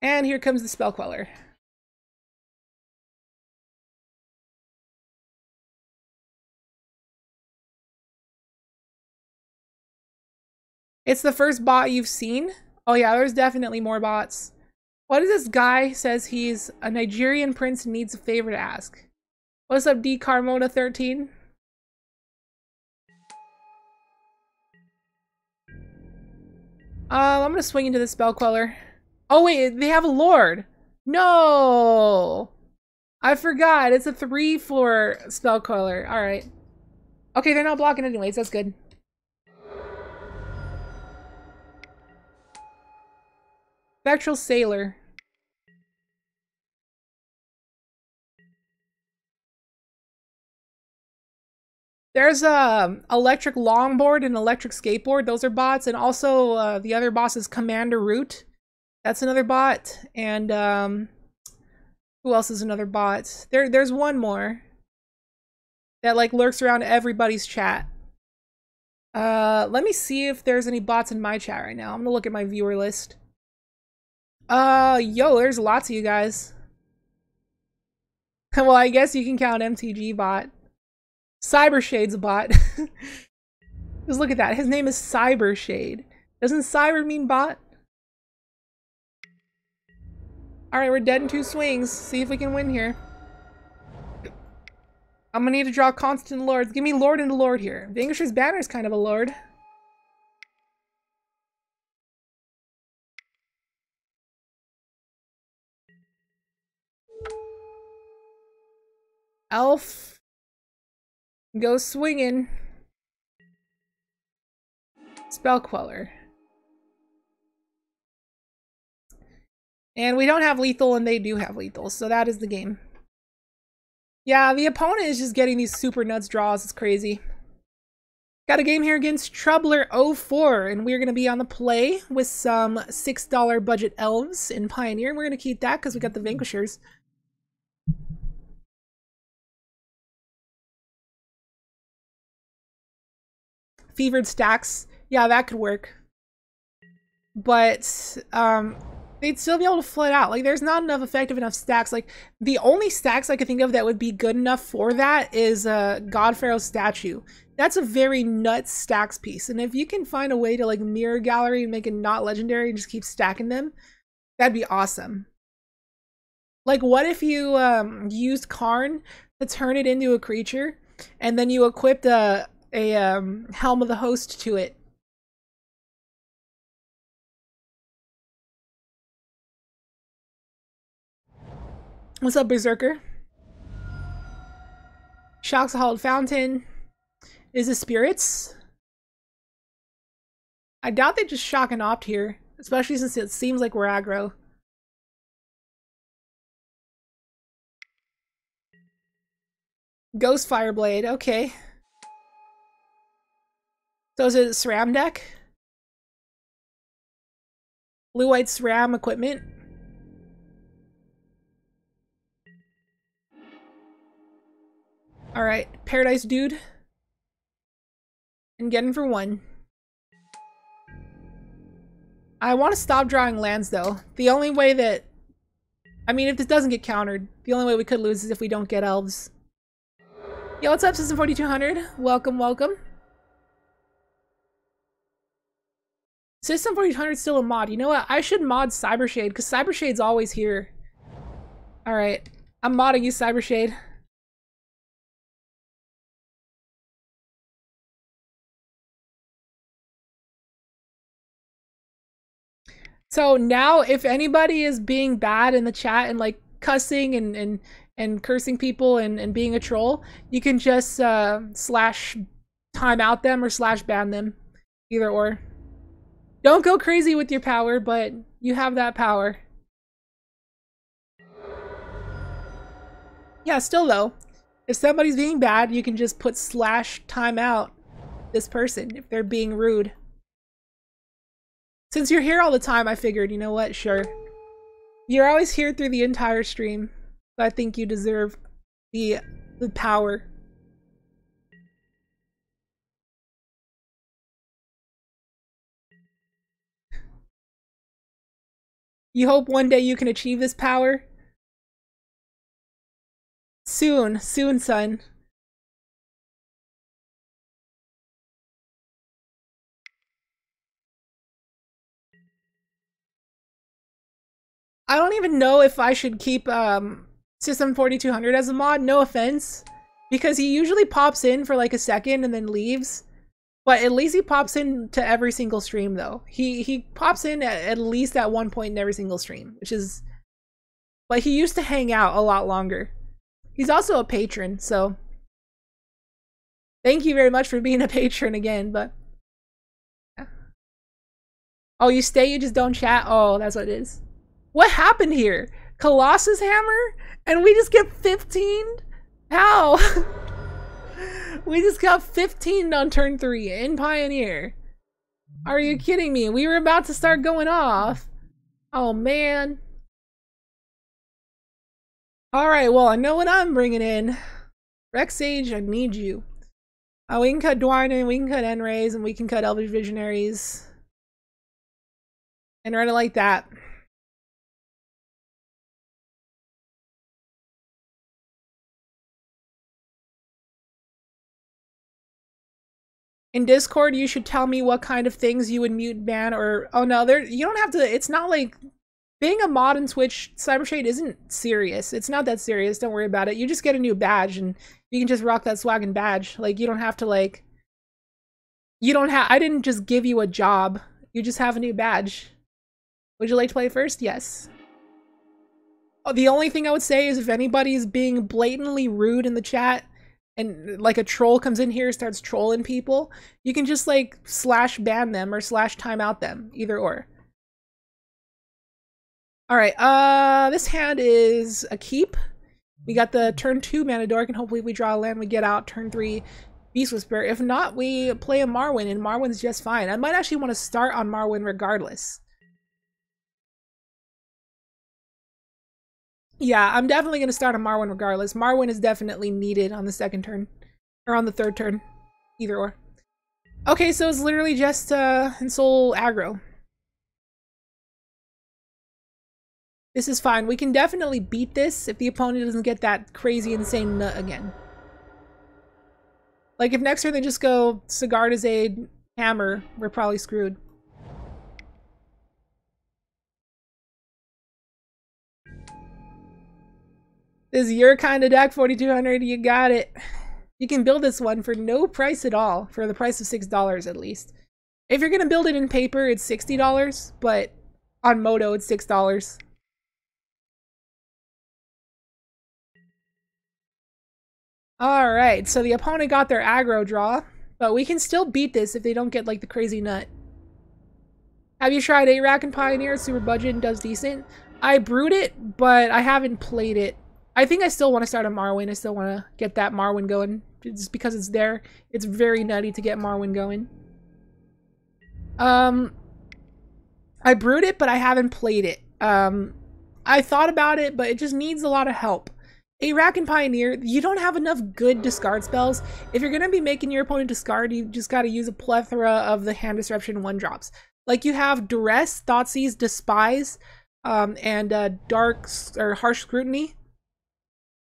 And here comes the Spell It's the first bot you've seen? Oh yeah, there's definitely more bots. What is this guy says he's a Nigerian prince needs a favor to ask? What's up, D Carmona 13? Uh, I'm gonna swing into the spell queller. Oh wait, they have a lord. No, I forgot. It's a three floor spell queller. All right. Okay, they're not blocking anyways. That's good. Spectral Sailor. There's a um, electric longboard and electric skateboard. Those are bots, and also uh, the other boss is Commander Root. That's another bot. And um, who else is another bot? There, there's one more that like lurks around everybody's chat. Uh, let me see if there's any bots in my chat right now. I'm gonna look at my viewer list. Uh, yo, there's lots of you guys. well, I guess you can count MTG bot. Cyber Shade's bot. Just look at that. His name is Cyber Shade. Doesn't cyber mean bot? Alright, we're dead in two swings. See if we can win here. I'm gonna need to draw constant lords. Give me lord and lord here. Vanquisher's Banner is kind of a lord. Elf. Go swinging. Spell Queller. And we don't have lethal and they do have lethal, so that is the game. Yeah, the opponent is just getting these super nuts draws. It's crazy. Got a game here against Troubler 04, and we're going to be on the play with some $6 budget elves in Pioneer. We're going to keep that because we got the Vanquishers. Fevered stacks. Yeah, that could work. But um, they'd still be able to flood out. Like, there's not enough effective enough stacks. Like, the only stacks I could think of that would be good enough for that is a uh, God Pharaoh statue. That's a very nuts stacks piece. And if you can find a way to, like, mirror gallery and make it not legendary and just keep stacking them, that'd be awesome. Like, what if you um, used Karn to turn it into a creature, and then you equipped a, a um, Helm of the Host to it What's up, Berserker? Shocks a Hallowed Fountain. Is it spirits? I doubt they just shock and opt here, especially since it seems like we're aggro. Ghostfire Blade, okay. So is it SRAM deck? Blue White SRAM equipment? Alright, Paradise Dude. And getting for one. I want to stop drawing lands, though. The only way that... I mean, if this doesn't get countered, the only way we could lose is if we don't get elves. Yo, what's up, System 4200? Welcome, welcome. System 4200 is still a mod. You know what? I should mod Cybershade, because Cybershade's always here. Alright. I'm modding you, Cybershade. So now if anybody is being bad in the chat and like cussing and and and cursing people and, and being a troll, you can just uh, slash time out them or slash ban them. Either or. Don't go crazy with your power, but you have that power. Yeah, still though, if somebody's being bad, you can just put slash timeout this person if they're being rude. Since you're here all the time, I figured, you know what, sure. You're always here through the entire stream. So I think you deserve the the power. You hope one day you can achieve this power? Soon, soon, son. I don't even know if I should keep um, System 4200 as a mod, no offense. Because he usually pops in for like a second and then leaves. But at least he pops in to every single stream though. He he pops in at, at least at one point in every single stream, which is but he used to hang out a lot longer. He's also a patron, so thank you very much for being a patron again, but Oh, you stay, you just don't chat? Oh, that's what it is. What happened here? Colossus Hammer? And we just get 15? How? we just got 15 on turn 3 in Pioneer. Are you kidding me? We were about to start going off. Oh, man. Alright, well, I know what I'm bringing in. Rec Sage, I need you. Uh, we can cut Dwayne, we can cut End-Raze, and we can cut Elvish Visionaries. And run it like that. In Discord, you should tell me what kind of things you would mute ban or oh no, there you don't have to it's not like being a mod in Twitch, Cybershade isn't serious. It's not that serious. Don't worry about it. You just get a new badge and you can just rock that swag and badge. Like you don't have to like you don't have I didn't just give you a job. You just have a new badge. Would you like to play first? Yes. Oh, the only thing I would say is if anybody's being blatantly rude in the chat, and like a troll comes in here starts trolling people, you can just like slash ban them or slash timeout them, either or. All right, uh, this hand is a keep. We got the turn two mana dork, and hopefully we draw a land, we get out turn three Beast Whisper. If not, we play a Marwyn, and Marwyn's just fine. I might actually want to start on Marwyn regardless. Yeah, I'm definitely going to start on Marwyn regardless. Marwyn is definitely needed on the second turn. Or on the third turn. Either or. Okay, so it's literally just uh, Ensoul aggro. This is fine. We can definitely beat this if the opponent doesn't get that crazy insane nut again. Like if next turn they just go Sigarda's Hammer, we're probably screwed. This is your kind of deck, 4200 you got it. You can build this one for no price at all, for the price of $6 at least. If you're going to build it in paper, it's $60, but on Moto, it's $6. Alright, so the opponent got their aggro draw, but we can still beat this if they don't get like the crazy nut. Have you tried 8-Rack and Pioneer? Super budget and does decent. I brewed it, but I haven't played it I think I still want to start a Marwyn. I still want to get that Marwyn going. Just because it's there. It's very nutty to get Marwyn going. Um, I brewed it, but I haven't played it. Um, I thought about it, but it just needs a lot of help. 8 Rack and Pioneer, you don't have enough good discard spells. If you're going to be making your opponent discard, you just got to use a plethora of the Hand Disruption 1-drops. Like you have Duress, Thoughtseize, Despise, um, and uh, Dark or Harsh Scrutiny.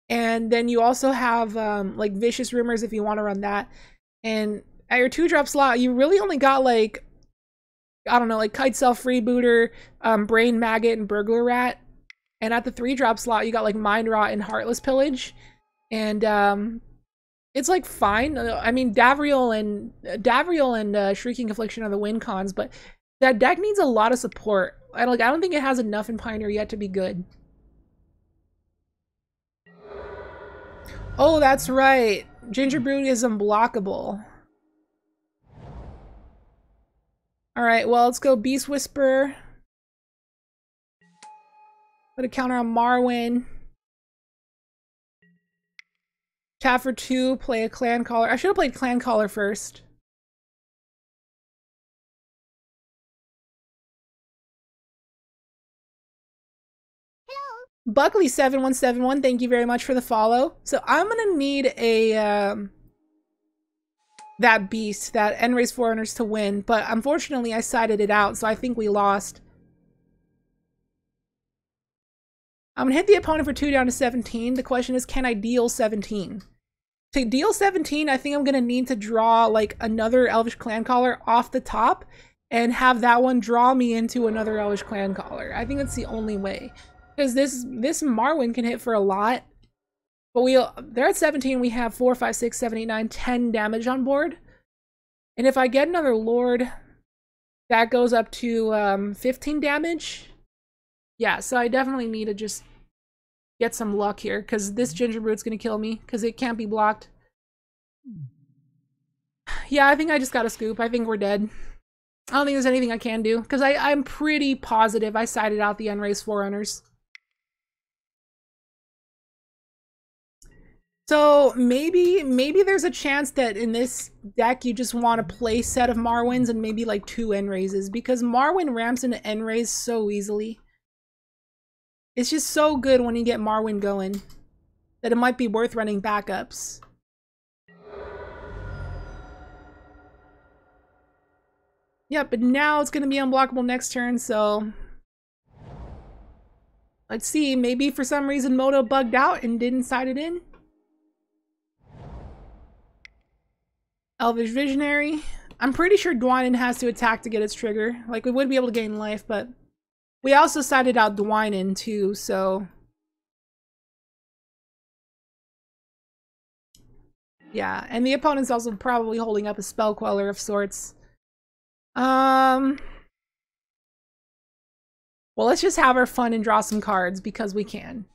And then you also have um, like Vicious Rumors if you want to run that. And at your two drop slot, you really only got like, I don't know, like Kitesail Freebooter, um, Brain Maggot, and Burglar Rat. And at the three drop slot, you got like Mind Rot and Heartless Pillage. And um, it's like fine. I mean, Davriel and Davriel and uh, Shrieking Affliction are the win cons, but that deck needs a lot of support. I like I don't think it has enough in Pioneer yet to be good. Oh, that's right. Gingerbrute is unblockable. Alright, well, let's go Beast Whisper. Put a counter on Marwyn. Tap for two, play a Clan Caller. I should have played Clan Caller first. Buckley7171, thank you very much for the follow. So I'm gonna need a um, that beast, that End-Raze Forerunners to win, but unfortunately I sided it out, so I think we lost. I'm gonna hit the opponent for two down to 17. The question is, can I deal 17? To deal 17, I think I'm gonna need to draw like another Elvish Clan Caller off the top and have that one draw me into another Elvish Clan Caller. I think that's the only way. Because this this Marwyn can hit for a lot. But we they're at 17, we have 4, 5, 6, 7, 8, 9, 10 damage on board. And if I get another Lord, that goes up to um, 15 damage. Yeah, so I definitely need to just get some luck here, because this Gingerbrute's going to kill me, because it can't be blocked. Yeah, I think I just got a scoop. I think we're dead. I don't think there's anything I can do, because I'm pretty positive I sided out the End-Raze Forerunners. So maybe maybe there's a chance that in this deck you just want to play set of Marwyns and maybe like two End-Razes because Marwyn ramps into End-Raze so easily. It's just so good when you get Marwyn going that it might be worth running backups. Yeah, but now it's going to be unblockable next turn, so... Let's see, maybe for some reason Moto bugged out and didn't side it in? Elvish Visionary. I'm pretty sure Dwynen has to attack to get its trigger. Like, we would be able to gain life, but we also sided out Dwynen too, so... Yeah, and the opponent's also probably holding up a spell queller of sorts. Um... Well, let's just have our fun and draw some cards because we can.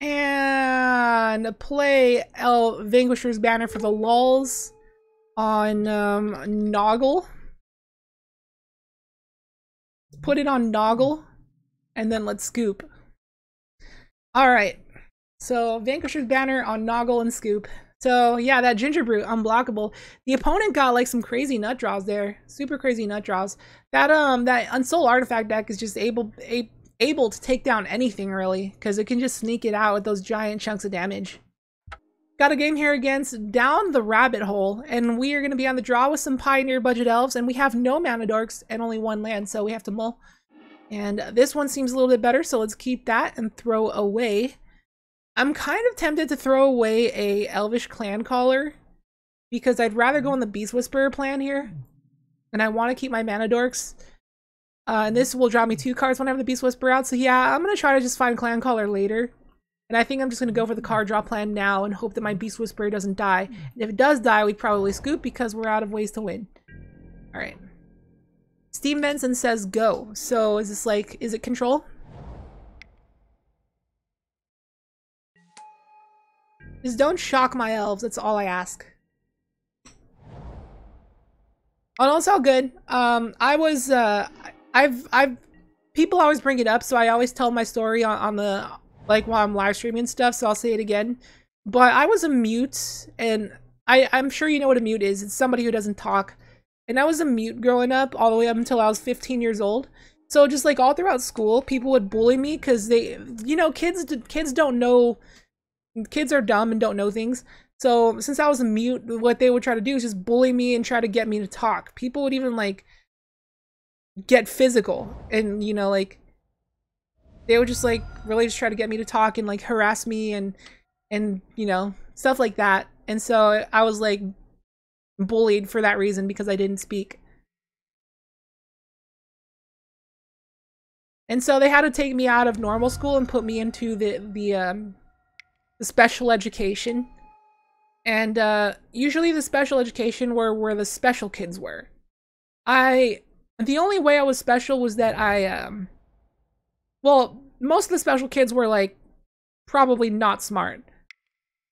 And play El Vanquisher's Banner for the lulls on um, Noggle. Put it on Noggle, and then let's scoop. Alright, so Vanquisher's Banner on Noggle and Scoop. So yeah, that ginger Gingerbrute, unblockable. The opponent got like some crazy nut draws there. Super crazy nut draws. That um that Ensoul Artifact deck is just able a, able to take down anything really, because it can just sneak it out with those giant chunks of damage. Got a game here against Down the Rabbit Hole, and we are going to be on the draw with some Pioneer Budget Elves, and we have no mana dorks and only one land, so we have to mull. And this one seems a little bit better, so let's keep that and throw away. I'm kind of tempted to throw away a Elvish Clan Caller because I'd rather go on the Beast Whisperer plan here. And I want to keep my mana dorks. Uh, and this will draw me two cards when I have the Beast Whisperer out. So yeah, I'm going to try to just find Clan Caller later. And I think I'm just going to go for the card draw plan now and hope that my Beast Whisperer doesn't die. And if it does die, we probably scoop because we're out of ways to win. Alright. Steam Benson says go. So is this like, is it control? Just don't shock my elves, that's all I ask. Oh no, it's all good. Um, I was, uh, I've, I've, people always bring it up, so I always tell my story on, on the, like, while I'm live streaming stuff, so I'll say it again. But I was a mute, and I, I'm sure you know what a mute is. It's somebody who doesn't talk. And I was a mute growing up all the way up until I was 15 years old. So just like all throughout school, people would bully me because they, you know, kids kids don't know kids are dumb and don't know things. So since I was a mute, what they would try to do is just bully me and try to get me to talk. People would even like get physical and you know like they would just like really just try to get me to talk and like harass me and and you know stuff like that. And so I was like bullied for that reason because I didn't speak. And so they had to take me out of normal school and put me into the the um the special education. And uh, usually the special education were where the special kids were. I the only way I was special was that I um well, most of the special kids were like probably not smart.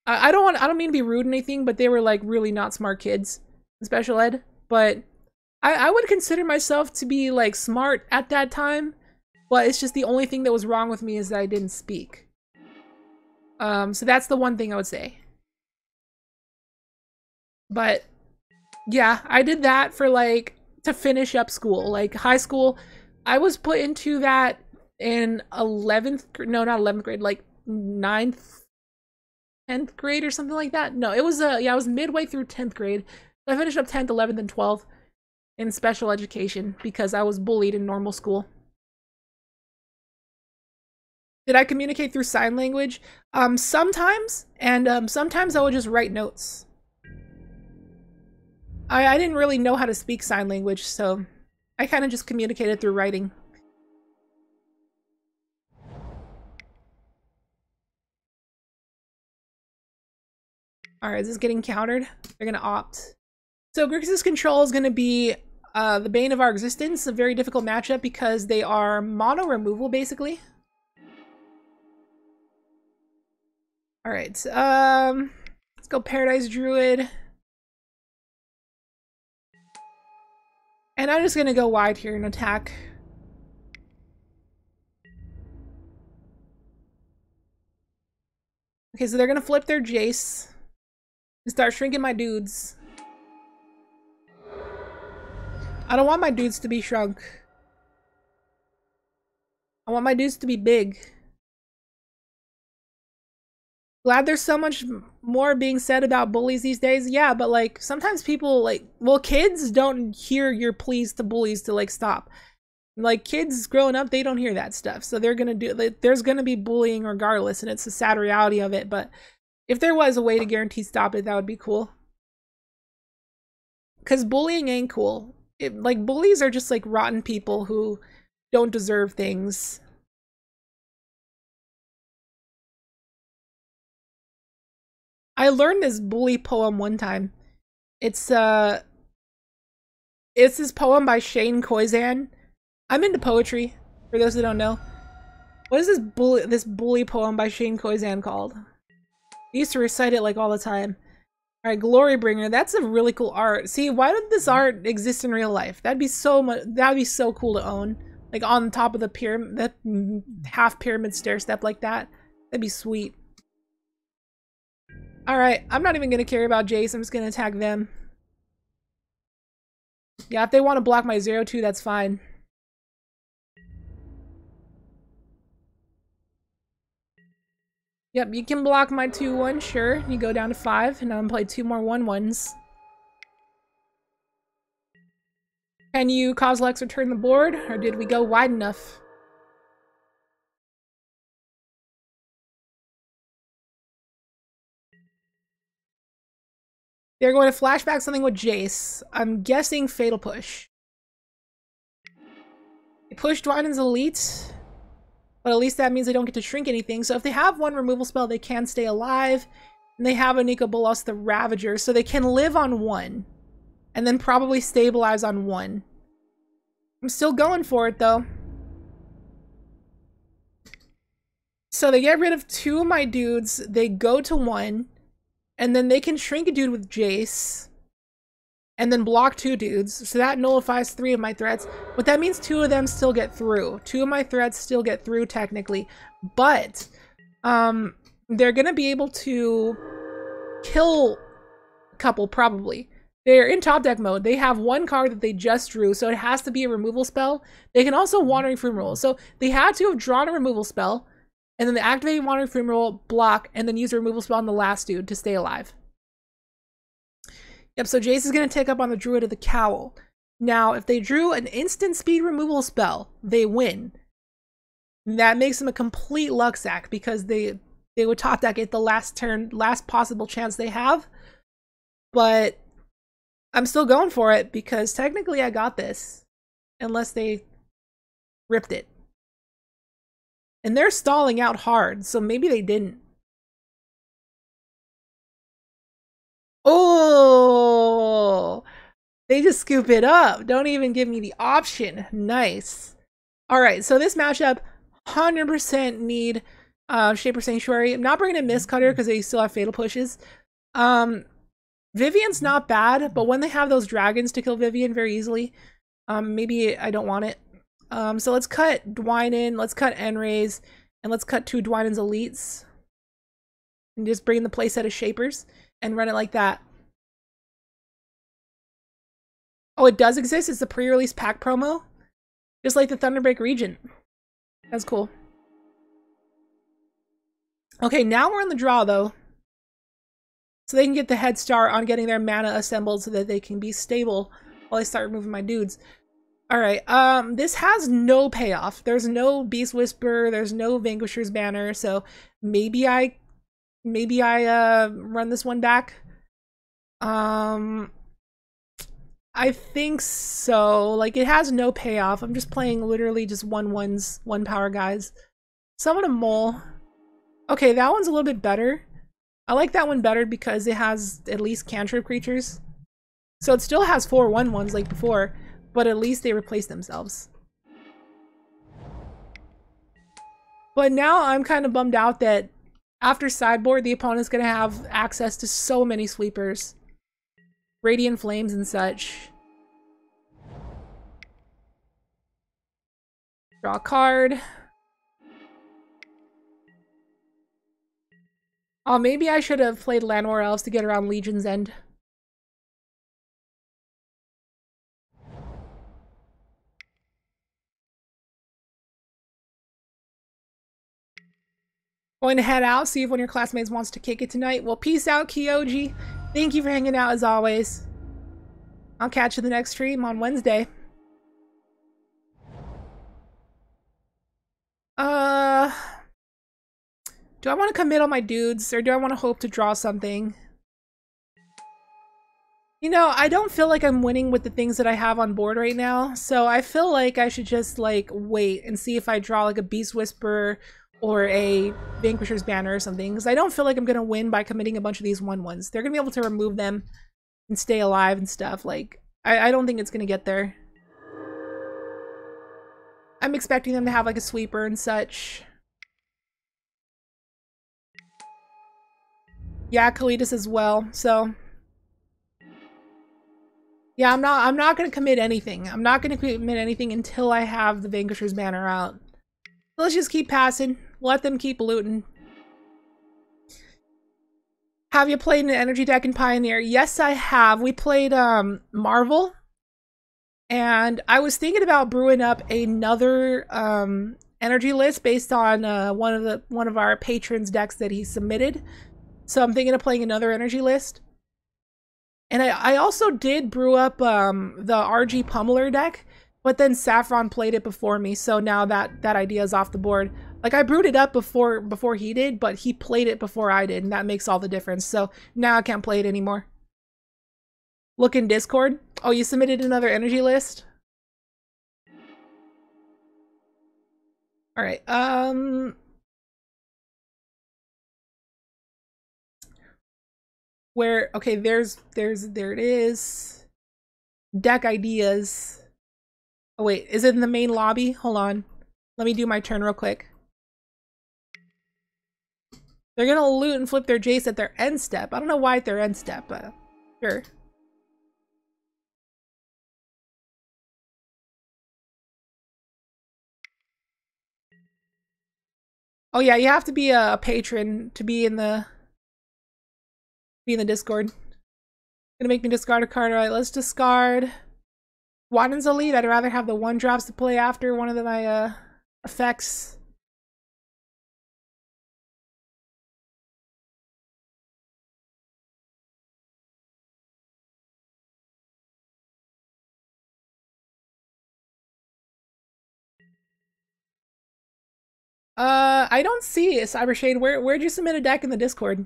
I, I don't want I don't mean to be rude or anything, but they were like really not smart kids in special ed. But I, I would consider myself to be like smart at that time, but it's just the only thing that was wrong with me is that I didn't speak. Um, so that's the one thing I would say. But yeah, I did that for like to finish up school. Like high school, I was put into that in 11th no, not 11th grade, like 9th 10th grade or something like that. No, it was uh yeah, I was midway through 10th grade. I finished up 10th, 11th and 12th in special education because I was bullied in normal school. Did I communicate through sign language? Um, sometimes, and um, sometimes I would just write notes. I, I didn't really know how to speak sign language, so I kind of just communicated through writing. Alright, is this getting countered? They're gonna opt. So Grixis control is gonna be uh, the bane of our existence, a very difficult matchup because they are mono removal basically. All right, um, let's go Paradise Druid. And I'm just gonna go wide here and attack. Okay, so they're gonna flip their Jace and start shrinking my dudes. I don't want my dudes to be shrunk. I want my dudes to be big glad there's so much more being said about bullies these days. Yeah, but like sometimes people like well kids don't hear your pleas to bullies to like stop. Like kids growing up, they don't hear that stuff. So they're going to do, there's going to be bullying regardless. And it's a sad reality of it. But if there was a way to guarantee stop it, that would be cool. Because bullying ain't cool. It, like bullies are just like rotten people who don't deserve things. I learned this bully poem one time. It's uh it's this poem by Shane Koyczan. I'm into poetry, for those who don't know. What is this bully this bully poem by Shane Koyczan called? I used to recite it like all the time. Alright, Glory Bringer, That's a really cool art. See, why did this art exist in real life? That'd be so much that'd be so cool to own. Like on top of the pyramid that half pyramid stair step like that. That'd be sweet. Alright, I'm not even going to care about Jace. I'm just going to attack them. Yeah, if they want to block my 0-2, that's fine. Yep, you can block my 2-1, sure. You go down to 5, and I'm going to play two more 1-1s. Can you Kozilek's return the board, or did we go wide enough? They're going to flashback something with Jace. I'm guessing Fatal Push. They push Dwynen's Elite, but at least that means they don't get to shrink anything. So if they have one removal spell, they can stay alive. And they have a Nicol Bolas the Ravager, so they can live on one. And then probably stabilize on one. I'm still going for it, though. So they get rid of two of my dudes. They go to one. And then they can shrink a dude with Jace. And then block two dudes. So that nullifies three of my threats. But that means two of them still get through. Two of my threats still get through technically. But um, they're going to be able to kill a couple probably. They're in top deck mode. They have one card that they just drew, so it has to be a removal spell. They can also Wandering Fumarole. So they had to have drawn a removal spell and then the activate Wandering Fumarole, block, and then use a removal spell on the last dude to stay alive. Yep, so Jace is going to take up on the Druid of the Cowl. Now, if they drew an instant speed removal spell, they win. That makes them a complete luck sack because they they would top deck it the last turn, last possible chance they have. But I'm still going for it because technically I got this. Unless they ripped it. And they're stalling out hard, so maybe they didn't. Oh, they just scoop it up. Don't even give me the option. Nice. All right, so this matchup, 100% need uh, Shaper Sanctuary. I'm not bringing a Mistcutter because they still have Fatal Pushes. Um, Vivien's not bad, but when they have those dragons to kill Vivien very easily, um, maybe I don't want it. Um, so let's cut Dwynen, let's cut End-Raze, and let's cut two Dwynen's Elites. And just bring in the playset of Shapers and run it like that. Oh, it does exist? It's the pre-release pack promo? Just like the Thunderbreak Regent. That's cool. Okay, now we're on the draw, though. So they can get the head start on getting their mana assembled so that they can be stable while I start removing my dudes. All right. Um, this has no payoff. There's no Beast Whisper. There's no Vanquisher's Banner. So maybe I, maybe I uh run this one back. Um, I think so. Like it has no payoff. I'm just playing literally just one ones, one power guys. So I Summon a mole. Okay, that one's a little bit better. I like that one better because it has at least cantrip creatures. So it still has four one ones like before but at least they replace themselves. But now I'm kind of bummed out that after sideboard, the opponent's going to have access to so many sweepers. Radiant Flames and such. Draw a card. Oh, maybe I should have played Llanowar Elves to get around Legion's End. Going to head out, see if one of your classmates wants to kick it tonight. Well, peace out, Kyoji. Thank you for hanging out as always. I'll catch you the next stream on Wednesday. Uh, do I want to commit on my dudes or do I want to hope to draw something? You know, I don't feel like I'm winning with the things that I have on board right now, so I feel like I should just, like, wait and see if I draw, like, a Beast Whisperer or a Vanquisher's Banner or something, because I don't feel like I'm going to win by committing a bunch of these 1-1s. They're going to be able to remove them and stay alive and stuff. Like, I, I don't think it's going to get there. I'm expecting them to have, like, a sweeper and such. Yeah, Kalitas as well, so... Yeah, I'm not I'm not gonna commit anything. I'm not gonna commit anything until I have the Vanquisher's banner out. So let's just keep passing. Let them keep looting. Have you played an energy deck in Pioneer? Yes, I have. We played um Marvel. And I was thinking about brewing up another um energy list based on uh, one of the one of our patrons decks that he submitted. So I'm thinking of playing another energy list. And I, I also did brew up um, the RG Pummeler deck, but then Saffron played it before me, so now that that idea is off the board. Like I brewed it up before before he did, but he played it before I did, and that makes all the difference. So now I can't play it anymore. Look in Discord. Oh, you submitted another energy list? All right. Um where okay there's there's there it is deck ideas oh wait is it in the main lobby hold on let me do my turn real quick they're gonna loot and flip their jace at their end step i don't know why at their end step but sure Oh yeah, you have to be a patron to be in the be in the Discord. Gonna make me discard a card. Alright, let's discard Dwynen's Elite. I'd rather have the one drops to play after one of the, my uh, effects. Uh, I don't see it, Cybershade. Where where'd you submit a deck in the Discord?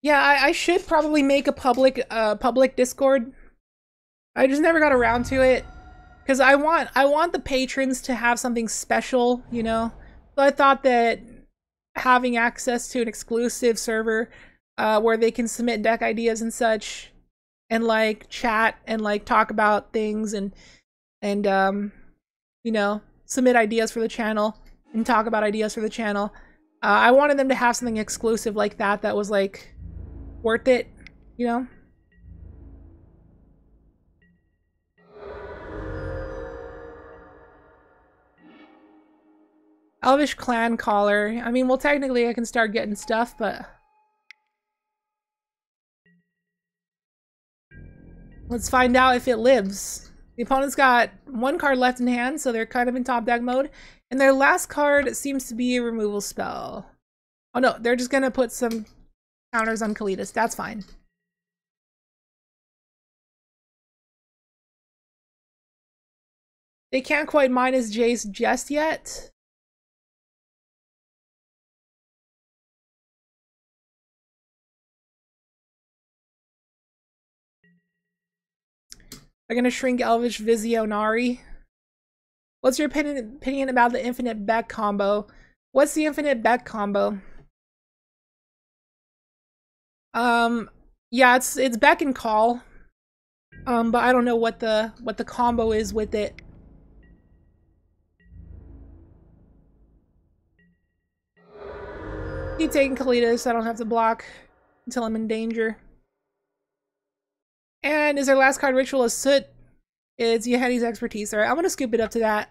Yeah, I, I should probably make a public uh public Discord. I just never got around to it because I want I want the patrons to have something special, you know. So I thought that having access to an exclusive server uh, where they can submit deck ideas and such, and like chat and like talk about things and and um, you know submit ideas for the channel and talk about ideas for the channel. Uh, I wanted them to have something exclusive like that that was like worth it, you know? Elvish Clan Caller. I mean, well, technically I can start getting stuff, but... Let's find out if it lives. The opponent's got one card left in hand, so they're kind of in top deck mode. And their last card seems to be a removal spell. Oh no, they're just gonna put some counters on Kalitas. That's fine. They can't quite minus Jace just yet. They're gonna shrink Elvish Visionary. What's your opinion, opinion about the infinite Beck combo? What's the infinite Beck combo? Um, yeah, it's it's Beck and Call. Um, but I don't know what the what the combo is with it. Keep taking Kalitas, I don't have to block until I'm in danger. And is our last card Ritual of Soot? It's Yahenni's expertise. Alright, I'm gonna scoop it up to that.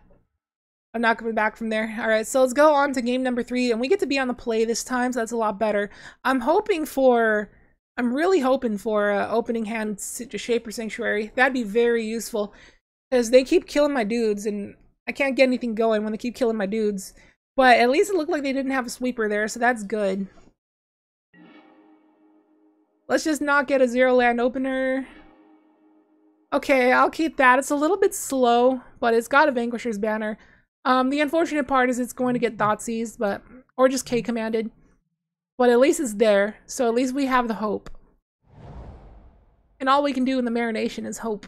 I'm not coming back from there. Alright, so let's go on to game number three, and we get to be on the play this time, so that's a lot better. I'm hoping for... I'm really hoping for uh, opening hand to Shaper Sanctuary. That'd be very useful. Because they keep killing my dudes, and I can't get anything going when they keep killing my dudes. But at least it looked like they didn't have a sweeper there, so that's good. Let's just not get a zero land opener. Okay, I'll keep that. It's a little bit slow, but it's got a Vanquisher's banner. Um, the unfortunate part is it's going to get Thoughtseize, but or just K commanded. But at least it's there, so at least we have the hope. And all we can do in the marination is hope.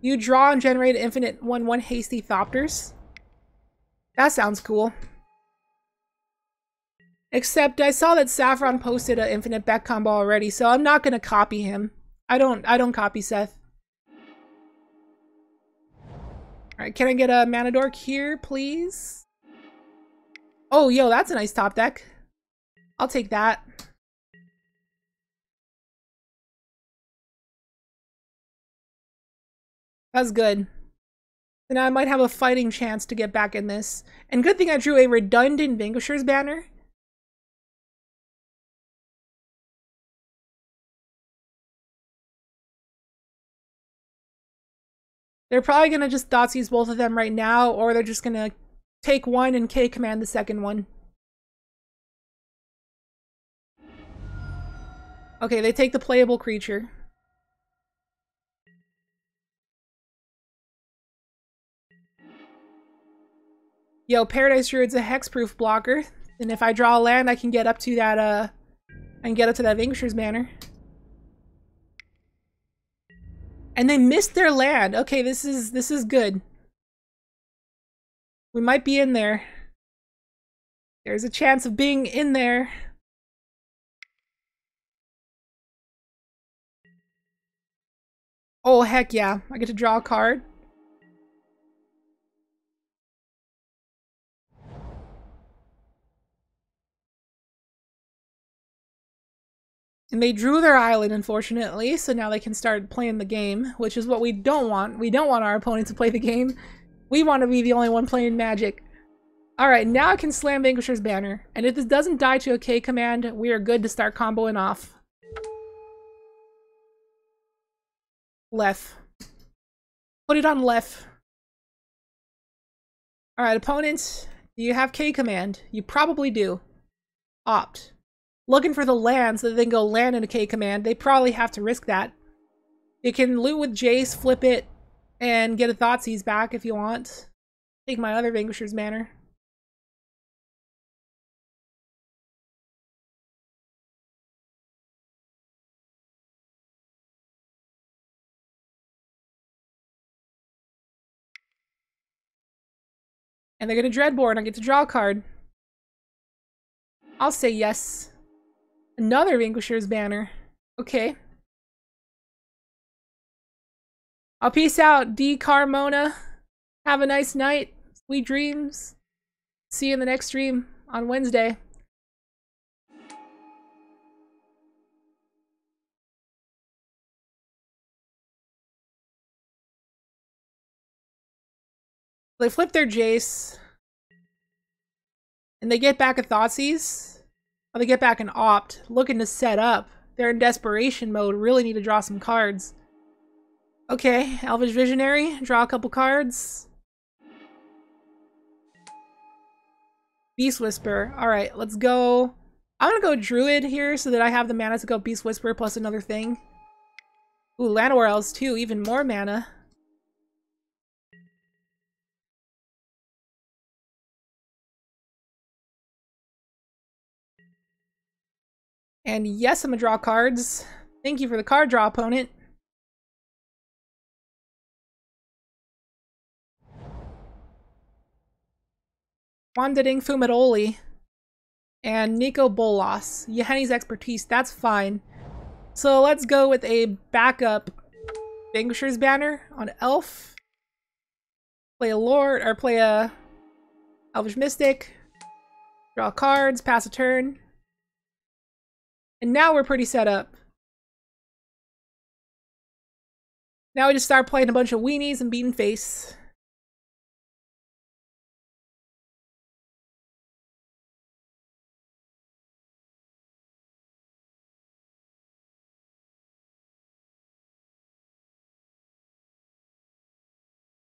You draw and generate infinite 1-1 hasty Thopters. That sounds cool. Except I saw that Saffron posted an infinite Beck combo already, so I'm not gonna copy him. I don't I don't copy Seth. Alright, can I get a mana dork here, please? Oh, yo, that's a nice top deck. I'll take that. That's good. And I might have a fighting chance to get back in this. And good thing I drew a redundant Vanquisher's banner. They're probably going to just Thoughtseize both of them right now, or they're just going to take one and K command the second one. Okay, they take the playable creature. Yo, Paradise Druid's a hexproof blocker. And if I draw a land, I can get up to that, uh... I can get up to that Vanquisher's Banner. And they missed their land. Okay, this is, this is good. We might be in there. There's a chance of being in there. Oh, heck yeah. I get to draw a card. And they drew their island, unfortunately, so now they can start playing the game, which is what we don't want. We don't want our opponent to play the game. We want to be the only one playing Magic. Alright, now I can slam Vanquisher's Banner. And if this doesn't die to a K command, we are good to start comboing off. Left. Put it on left. Alright, opponents, do you have K command? You probably do. Opt looking for the land so that they can go land in a K command, they probably have to risk that. You can loot with Jace, flip it, and get a Thoughtseize back if you want. Take my other Vanquisher's Banner. And they're going to Dreadbore, and I get to draw a card. I'll say yes. Another Vanquisher's banner. Okay. I'll peace out, D. Carmona. Have a nice night. Sweet dreams. See you in the next stream on Wednesday. They flip their Jace. And they get back a Thoughtseize. They get back and opt, looking to set up. They're in desperation mode, really need to draw some cards. Okay, Elvish Visionary, draw a couple cards. Beast Whisper. Alright, let's go. I'm gonna go Druid here so that I have the mana to go Beast Whisper plus another thing. Ooh, Llanowar Elves too, even more mana. And yes, I'm gonna draw cards. Thank you for the card draw, opponent. Wandering Fumarole and Nicol Bolas. Yahenni's expertise, that's fine. So let's go with a backup Vanquisher's Banner on Elf. Play a Lord, or play a Elvish Mystic. Draw cards, pass a turn. And now we're pretty set up. Now we just start playing a bunch of weenies and beating face.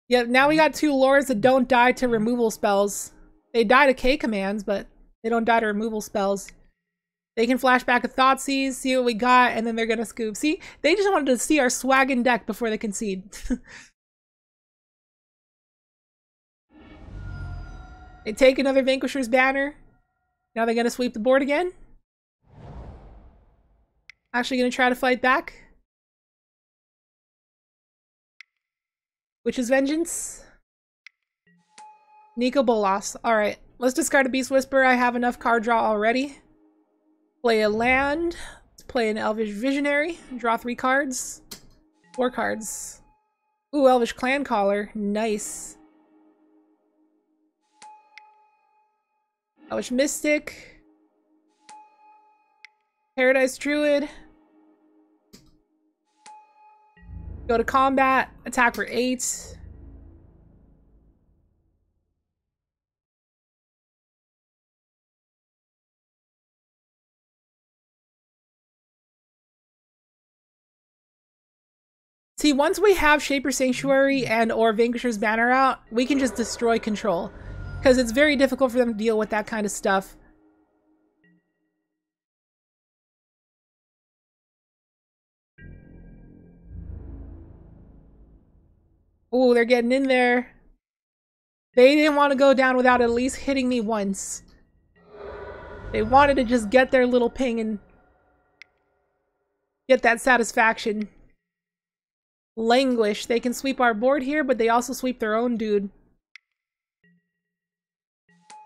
Yep, now we got two lords that don't die to removal spells. They die to K commands, but they don't die to removal spells. They can flash back a Thoughtseize, see what we got, and then they're gonna scoop. See, they just wanted to see our swaggin' deck before they concede. they take another Vanquisher's banner. Now they're gonna sweep the board again. Actually gonna try to fight back. Witch's Vengeance. Nicol Bolas. Alright, let's discard a Beast Whisper. I have enough card draw already. Play a land. Play an Elvish Visionary. Draw three cards. Four cards. Ooh, Elvish Clan Caller. Nice. Elvish Mystic. Paradise Druid. Go to combat. Attack for eight. See, once we have Shaper Sanctuary and or Vanquisher's Banner out, we can just destroy control. Because it's very difficult for them to deal with that kind of stuff. Oh, they're getting in there. They didn't want to go down without at least hitting me once. They wanted to just get their little ping and get that satisfaction. Languish. They can sweep our board here, but they also sweep their own dude.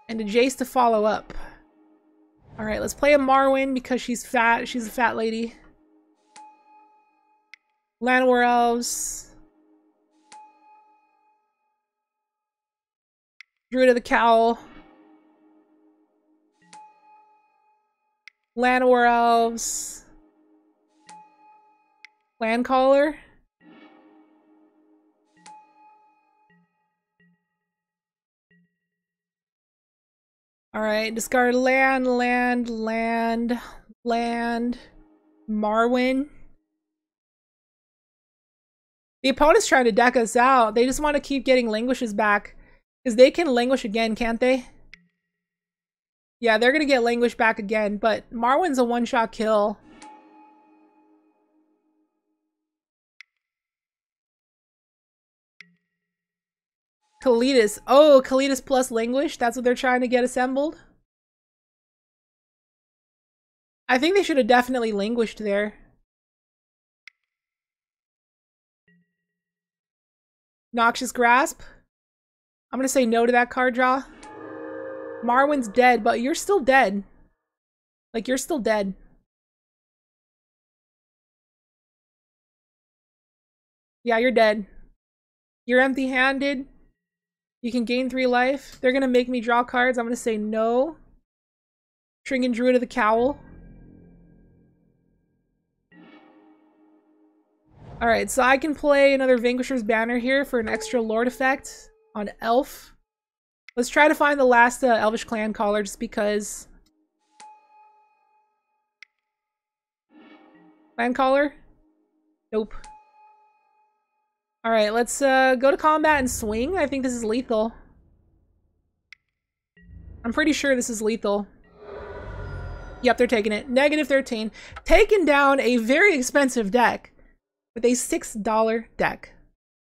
And a Jace to follow up. Alright, let's play a Marwyn because she's fat. She's a fat lady. Land Llanowar Elves. Druid of the Cowl. Llanowar Elves. Clan Caller. Alright, discard land, land, land, land, Marwyn. The opponent's trying to deck us out. They just want to keep getting languishes back. Because they can languish again, can't they? Yeah, they're going to get languish back again, but Marwyn's a one-shot kill. Kalitas. Oh, Kalitas plus Languish? That's what they're trying to get assembled? I think they should have definitely languished there. Noxious Grasp. I'm gonna say no to that card draw. Marwyn's dead, but you're still dead. Like, you're still dead. Yeah, you're dead. You're empty-handed. You can gain three life. They're gonna make me draw cards. I'm gonna say no. Trinket Druid of the Cowl. Alright, so I can play another Vanquisher's Banner here for an extra Lord effect on Elf. Let's try to find the last uh, Elvish Clan Caller just because. Clan Caller? Nope. All right, let's uh, go to combat and swing. I think this is lethal. I'm pretty sure this is lethal. Yep, they're taking it. Negative 13. Taking down a very expensive deck with a $6 deck.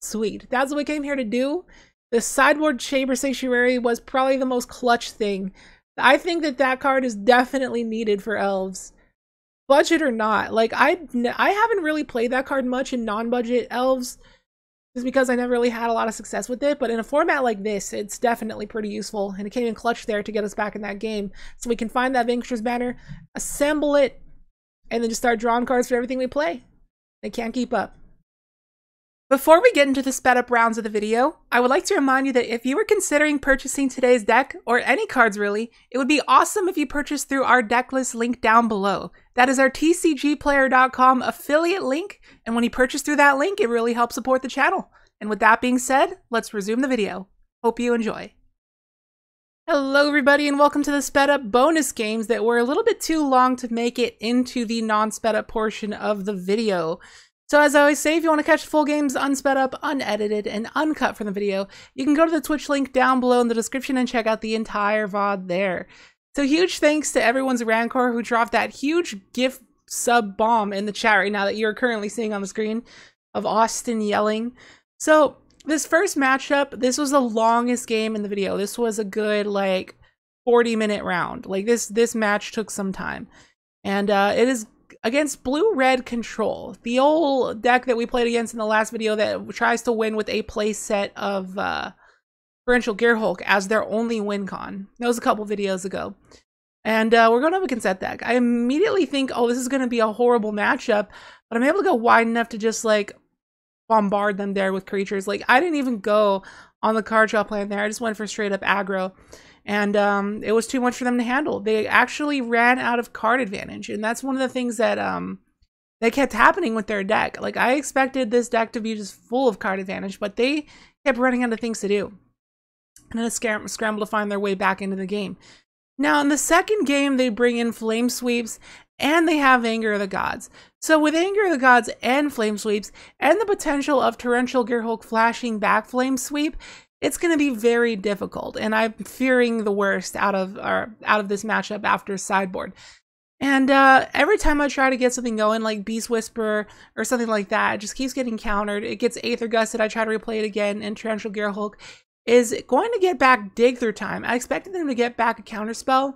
Sweet. That's what we came here to do. The sideboard Shaper Sanctuary was probably the most clutch thing. I think that that card is definitely needed for elves. Budget or not. Like, I, I haven't really played that card much in non-budget elves just because I never really had a lot of success with it. But in a format like this, it's definitely pretty useful. And it came in clutch there to get us back in that game. So we can find that Vanquisher's banner, assemble it, and then just start drawing cards for everything we play. They can't keep up. Before we get into the sped up rounds of the video, I would like to remind you that if you were considering purchasing today's deck, or any cards really, it would be awesome if you purchased through our deck list link down below. That is our tcgplayer.com affiliate link, and when you purchase through that link, it really helps support the channel. And with that being said, let's resume the video. Hope you enjoy. Hello everybody and welcome to the sped up bonus games that were a little bit too long to make it into the non-sped up portion of the video. So as I always say, if you want to catch full games unsped up, unedited, and uncut from the video, you can go to the Twitch link down below in the description and check out the entire VOD there. So huge thanks to everyone's Rancor who dropped that huge gift sub bomb in the chat right now that you're currently seeing on the screen of Austin yelling. So this first matchup, this was the longest game in the video. This was a good like 40 minute round. Like this this match took some time. And uh, it is against blue red control, the old deck that we played against in the last video that tries to win with a play set of uh, Torrential Gearhulk as their only win con. That was a couple videos ago. And uh, we're going to up against that deck. I immediately think, oh, this is going to be a horrible matchup, but I'm able to go wide enough to just like bombard them there with creatures. Like I didn't even go on the card draw plan there. I just went for straight up aggro. And um, it was too much for them to handle. They actually ran out of card advantage. And that's one of the things that um, that kept happening with their deck. Like I expected this deck to be just full of card advantage, but they kept running out of things to do. And then scram- scramble to find their way back into the game. Now, in the second game, they bring in Flame Sweeps and they have Anger of the Gods. So, with Anger of the Gods and Flame Sweeps, and the potential of Torrential Gearhulk flashing back Flame Sweep, it's going to be very difficult. And I'm fearing the worst out of our, out of this matchup after sideboard. And uh, every time I try to get something going, like Beast Whisper or something like that, it just keeps getting countered. It gets Aether Gusted. I try to replay it again, and Torrential Gearhulk is going to get back Dig Through Time. I expected them to get back a counterspell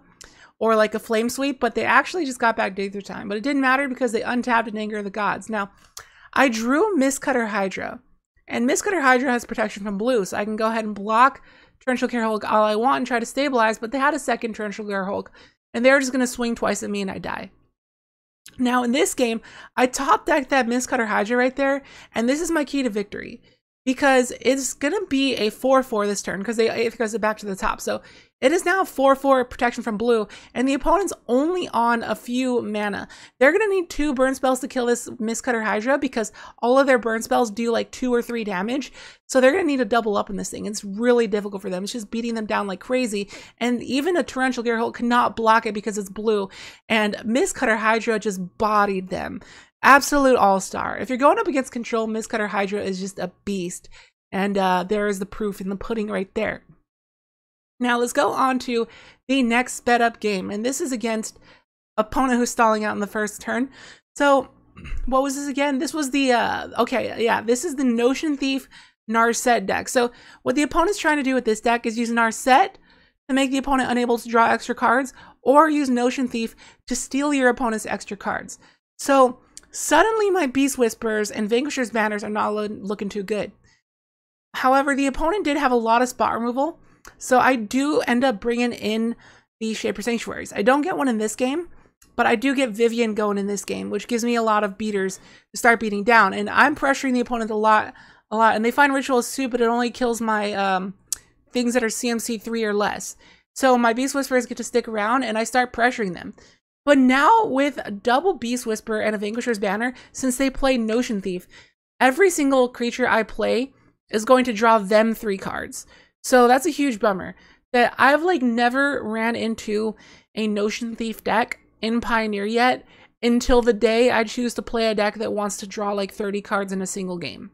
or like a Flame Sweep, but they actually just got back Dig Through Time. But it didn't matter because they untapped an Anger of the Gods. Now, I drew Mistcutter Hydra, and Mistcutter Hydra has protection from blue, so I can go ahead and block Torrential Care Gearhulk all I want and try to stabilize, but they had a second Torrential Care Gearhulk and they're just going to swing twice at me and I die. Now, in this game, I top decked that Mistcutter Hydra right there, and this is my key to victory because it's going to be a 4-4 this turn because they it goes back to the top. So it is now 4-4 protection from blue, and the opponent's only on a few mana. They're going to need two burn spells to kill this Mistcutter Hydra because all of their burn spells do like two or three damage. So they're going to need to double up in this thing. It's really difficult for them. It's just beating them down like crazy. And even a Torrential Gearhulk cannot block it because it's blue. And Mistcutter Hydra just bodied them. Absolute all-star. If you're going up against control, Mistcutter Hydra is just a beast. And uh, there is the proof in the pudding right there. Now let's go on to the next sped up game. And this is against opponent who's stalling out in the first turn. So what was this again? This was the, uh, okay, yeah, this is the Notion Thief Narset deck. So what the opponent's trying to do with this deck is use Narset to make the opponent unable to draw extra cards or use Notion Thief to steal your opponent's extra cards. So suddenly my Beast Whispers and Vanquisher's Banners are not lo looking too good. However, the opponent did have a lot of spot removal, so I do end up bringing in the Shaper Sanctuaries. I don't get one in this game, but I do get Vivien going in this game, which gives me a lot of beaters to start beating down. And I'm pressuring the opponent a lot, a lot. And they find Ritual Soot, but it only kills my um, things that are CMC 3 or less. So my Beast Whisperers get to stick around, and I start pressuring them. But now with a double Beast Whisper and a Vanquisher's Banner, since they play Notion Thief, every single creature I play is going to draw them three cards. So that's a huge bummer that I've like never ran into a Notion Thief deck in Pioneer yet until the day I choose to play a deck that wants to draw like 30 cards in a single game.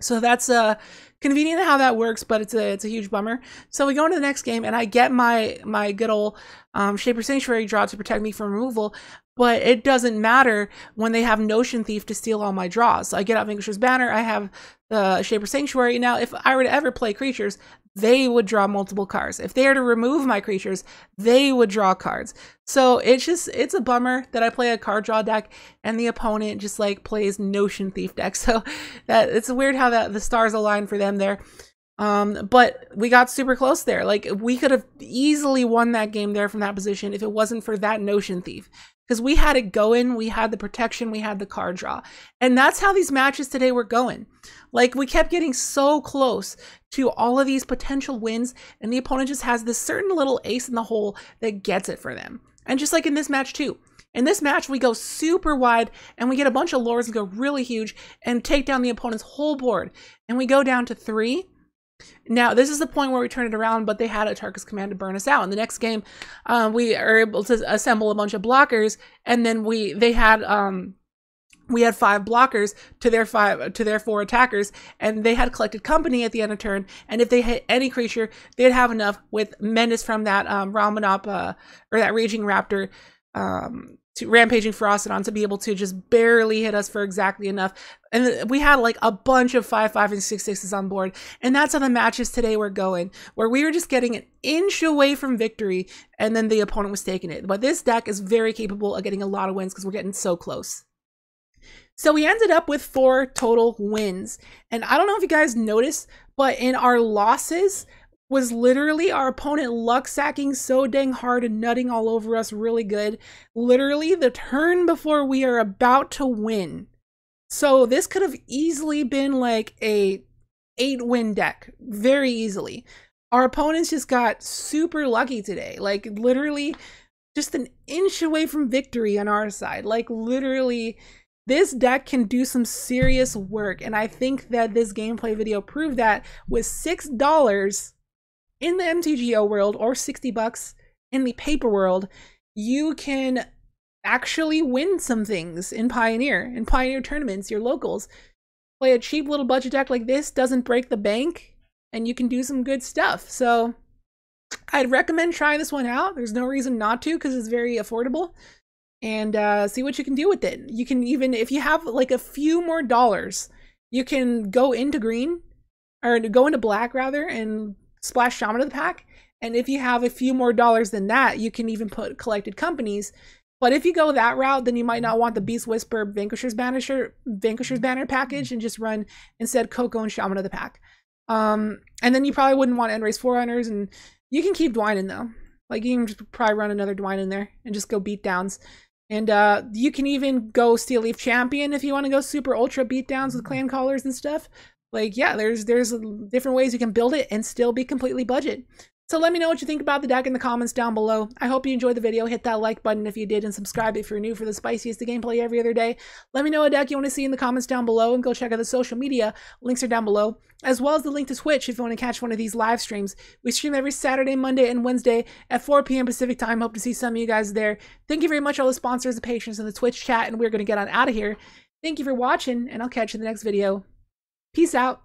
So that's uh convenient how that works, but it's a it's a huge bummer. So we go into the next game and I get my my good old um, Shaper Sanctuary draw to protect me from removal, but it doesn't matter when they have Notion Thief to steal all my draws. So I get out Vanquisher's Banner, I have the Shaper Sanctuary. Now, if I were to ever play creatures, they would draw multiple cards. If they are to remove my creatures, they would draw cards. So it's just, it's a bummer that I play a card draw deck and the opponent just like plays Notion Thief deck. So that it's weird how that the stars align for them there. Um, but we got super close there. Like we could have easily won that game there from that position if it wasn't for that Notion Thief because we had it going. We had the protection, we had the card draw. And that's how these matches today were going. Like we kept getting so close to all of these potential wins, and the opponent just has this certain little ace in the hole that gets it for them. And just like in this match, too. In this match, we go super wide and we get a bunch of lures and go really huge and take down the opponent's whole board. And we go down to three now, this is the point where we turn it around, but they had Atarka's Command to burn us out. In the next game, um, we are able to assemble a bunch of blockers, and then we they had um, we had five blockers to their five to their four attackers and they had collected company at the end of turn and if they hit any creature they'd have enough with menace from that um Ramunap uh, or that raging raptor um to rampaging Ferocidon to be able to just barely hit us for exactly enough. And we had like a bunch of five, five, and six sixes on board. And that's how the matches today were going, where we were just getting an inch away from victory, and then the opponent was taking it. But this deck is very capable of getting a lot of wins because we're getting so close. So we ended up with four total wins. And I don't know if you guys noticed, but in our losses was literally our opponent luck sacking so dang hard and nutting all over us really good. Literally the turn before we are about to win. So this could have easily been like a eight win deck very easily. Our opponents just got super lucky today. Like literally just an inch away from victory on our side. Like literally this deck can do some serious work, and I think that this gameplay video proved that with $6 in the MTGO world or 60 bucks in the paper world, you can actually win some things in Pioneer, in Pioneer tournaments, your locals. Play a cheap little budget deck like this, doesn't break the bank, and you can do some good stuff. So I'd recommend trying this one out. There's no reason not to because it's very affordable and uh, see what you can do with it. You can even, if you have like a few more dollars, you can go into green or go into black rather and splash shaman of the pack. And if you have a few more dollars than that, you can even put collected companies. But if you go that route, then you might not want the Beast Whisper Vanquisher's Banisher Vanquisher's Banner package and just run instead Coco and Shaman of the Pack. Um, and then you probably wouldn't want End-Raze Forerunners, and you can keep Dwynen though. Like you can just probably run another Dwynen in there and just go beat downs. And uh, you can even go Steel Leaf Champion if you want to go super ultra beat downs with clan callers and stuff. Like, yeah, there's there's different ways you can build it and still be completely budget. So let me know what you think about the deck in the comments down below. I hope you enjoyed the video. Hit that like button if you did and subscribe if you're new for the spiciest gameplay every other day. Let me know what deck you want to see in the comments down below and go check out the social media. Links are down below, as well as the link to Twitch if you want to catch one of these live streams. We stream every Saturday, Monday, and Wednesday at 4 p.m. Pacific time. Hope to see some of you guys there. Thank you very much all the sponsors, the patrons, and the Twitch chat, and we're going to get on out of here. Thank you for watching, and I'll catch you in the next video. Peace out.